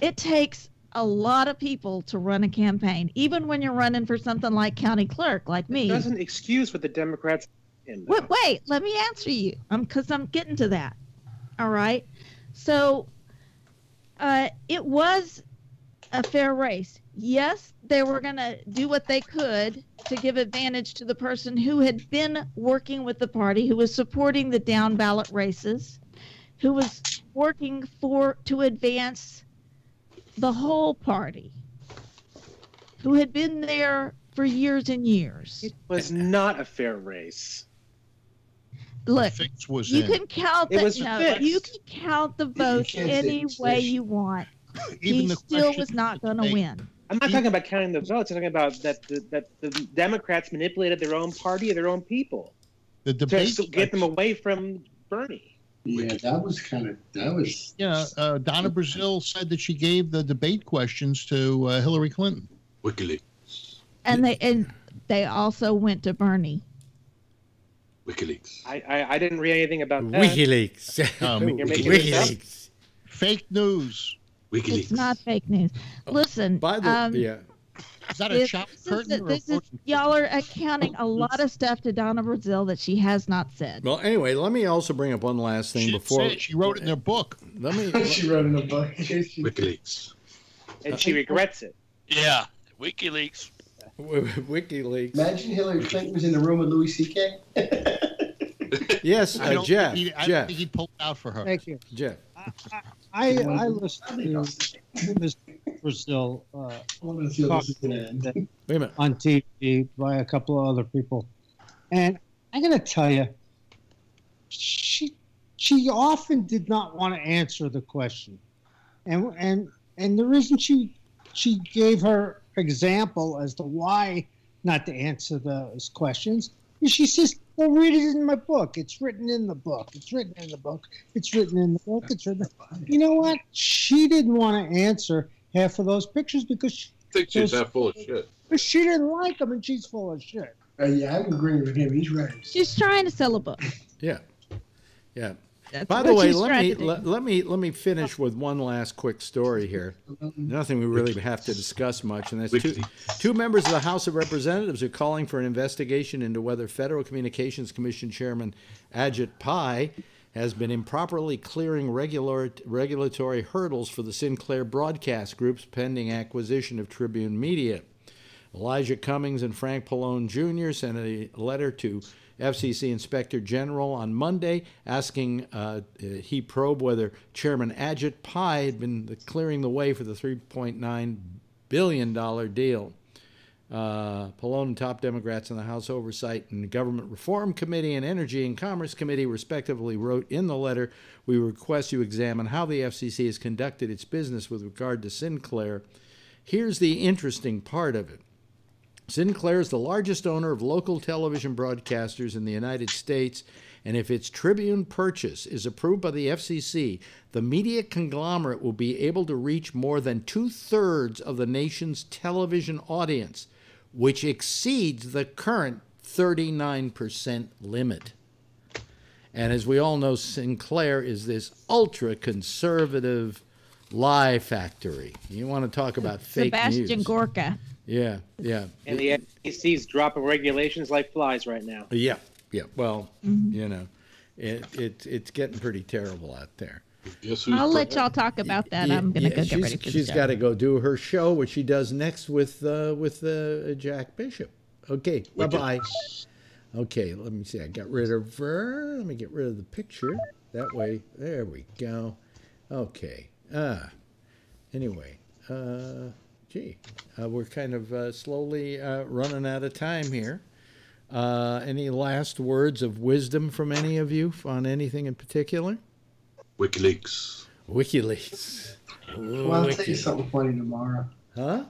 It takes a lot of people to run a campaign, even when you're running for something like county clerk, like me. doesn't excuse what the Democrats. In, Wait, wait, let me answer you. Um, because I'm getting to that. All right. So, uh, it was a fair race. Yes, they were going to do what they could to give advantage to the person who had been working with the party, who was supporting the down ballot races, who was working for to advance the whole party, who had been there for years and years. It was not a fair race. Look, Fix was you in. can count the was no, you can count the votes any way you want. Even he the still was not going to win. I'm not talking about counting the votes. I'm talking about that the, that the Democrats manipulated their own party or their own people The to debate. s- get them away from Bernie. Yeah, that was kind of that was. Yeah, uh, Donna Brazile said that she gave the debate questions to uh, Hillary Clinton. WikiLeaks. And they and they also went to Bernie. WikiLeaks. I, I, I didn't read anything about that. WikiLeaks. Um, You're making this up? WikiLeaks. fake news. WikiLeaks. It's not fake news. Listen, By the um, yeah, Is that a this, shop this is, curtain or a is y'all are accounting a lot of stuff to Donna Brazile that she has not said. Well, anyway, let me also bring up one last thing She before. she wrote it in her book. Let me. she wrote in a book. WikiLeaks. and she regrets it. Yeah, WikiLeaks. WikiLeaks. Imagine Hillary Clinton was in the room with Louis C.K. Yes, uh, don't Jeff. he, I Jeff. think he pulled out for her. Thank you. Jeff. I I listened to Ms. Brazile uh, I want to see how this is going to end. Wait a minute. on TV by a couple of other people, and I'm going to tell you, she she often did not want to answer the question, and and and the reason she she gave her example as to why not to answer those questions is she says, "Well, read it in my book. It's written in the book. It's written in the book. It's written in the book. It's written." You know what? She didn't want to answer half of those pictures because she, I think she's that full of shit. because she didn't like them, and she's full of shit. Uh, yeah, I'm agreeing with him. He's right. She's trying to sell a book. Yeah. Yeah. That's By the way, let me let, let me let me finish with one last quick story here. Nothing we really have to discuss much, and that's two, two members of the House of Representatives are calling for an investigation into whether Federal Communications Commission Chairman Ajit Pai has been improperly clearing regular, regulatory hurdles for the Sinclair Broadcast Group's pending acquisition of Tribune Media. Elijah Cummings and Frank Pallone Jr. sent a letter to FCC Inspector General on Monday asking uh, he probe whether Chairman Ajit Pai had been clearing the way for the $3.9 billion deal. Uh, Pallone and top Democrats in the House Oversight and Government Reform Committee and Energy and Commerce Committee, respectively, wrote in the letter We request you examine how the FCC has conducted its business with regard to Sinclair. Here's the interesting part of it. Sinclair is the largest owner of local television broadcasters in the United States, and if its Tribune purchase is approved by the FCC, the media conglomerate will be able to reach more than two thirds of the nation's television audience, which exceeds the current 39% limit. And as we all know, Sinclair is this ultra conservative lie factory. You want to talk about fake Sebastian news? Gorka. Yeah, yeah. And the FCC's dropping regulations like flies right now. Yeah, yeah. Well, Mm-hmm. you know, it, it it's getting pretty terrible out there. I'll let y'all talk about that. I'm gonna Yeah, go she's, get ready for the She's show. got to go do her show, which she does next with uh, with uh, Jack Bishop. Okay, bye bye. Okay, let me see. I got rid of her. Let me get rid of the picture. That way, there we go. Okay. Ah. Anyway, uh, gee, uh, we're kind of uh, slowly uh, running out of time here. Uh, any last words of wisdom from any of you on anything in particular? WikiLeaks. WikiLeaks. Well, I'll tell you something funny tomorrow. Huh?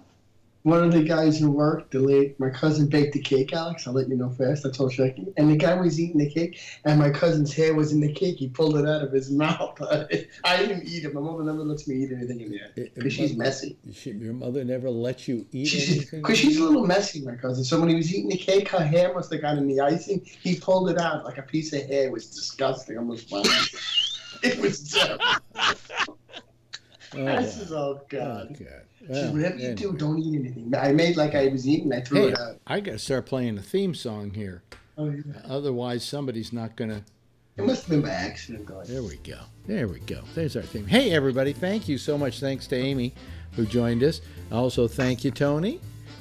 One of the guys who worked, the late, my cousin baked the cake, Alex. I'll let you know fast. I told Shecky. And the guy was eating the cake, and my cousin's hair was in the cake. He pulled it out of his mouth. I didn't eat it. My mother never lets me eat anything in there because she's messy. She, your mother never lets you eat anything? Because she's a little messy, my cousin. So when he was eating the cake, her hair must have got in the icing. He pulled it out like a piece of hair. It was disgusting. I almost laughed. it was terrible. Oh, I said, oh, God. God. Well, whatever you do, don't eat anything. I made like I was eating. I threw Hey, it out. I got to start playing a theme song here. Oh, yeah. Otherwise, somebody's not going to. It must have been by accident, though. There we go. There we go. There's our theme. Hey, everybody. Thank you so much. Thanks to Amy who joined us. Also, thank you, Tony.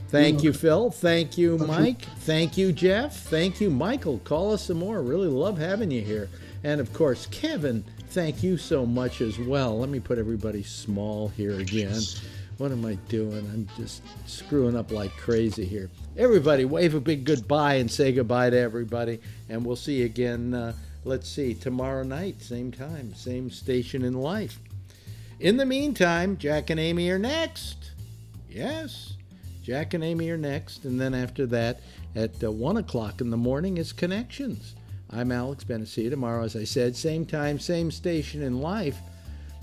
Thank you, Phil. Thank you, Mike. Thank you, Jeff. Thank you, Michael. Call us some more. Really love having you here. And of course, Kevin, thank you so much as well. Let me put everybody small here again. What am I doing? I'm just screwing up like crazy here. Everybody, wave a big goodbye and say goodbye to everybody. And we'll see you again, uh, let's see, tomorrow night, same time, same station in life. In the meantime, Jack and Amy are next. Yes, Jack and Amy are next. And then after that, at uh, 1 o'clock in the morning, is Connections. I'm Alex Benacia. Tomorrow, as I said, same time, same station in life.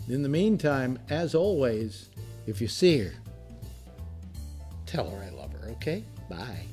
In the meantime, as always, if you see her, tell her I love her, okay? Bye.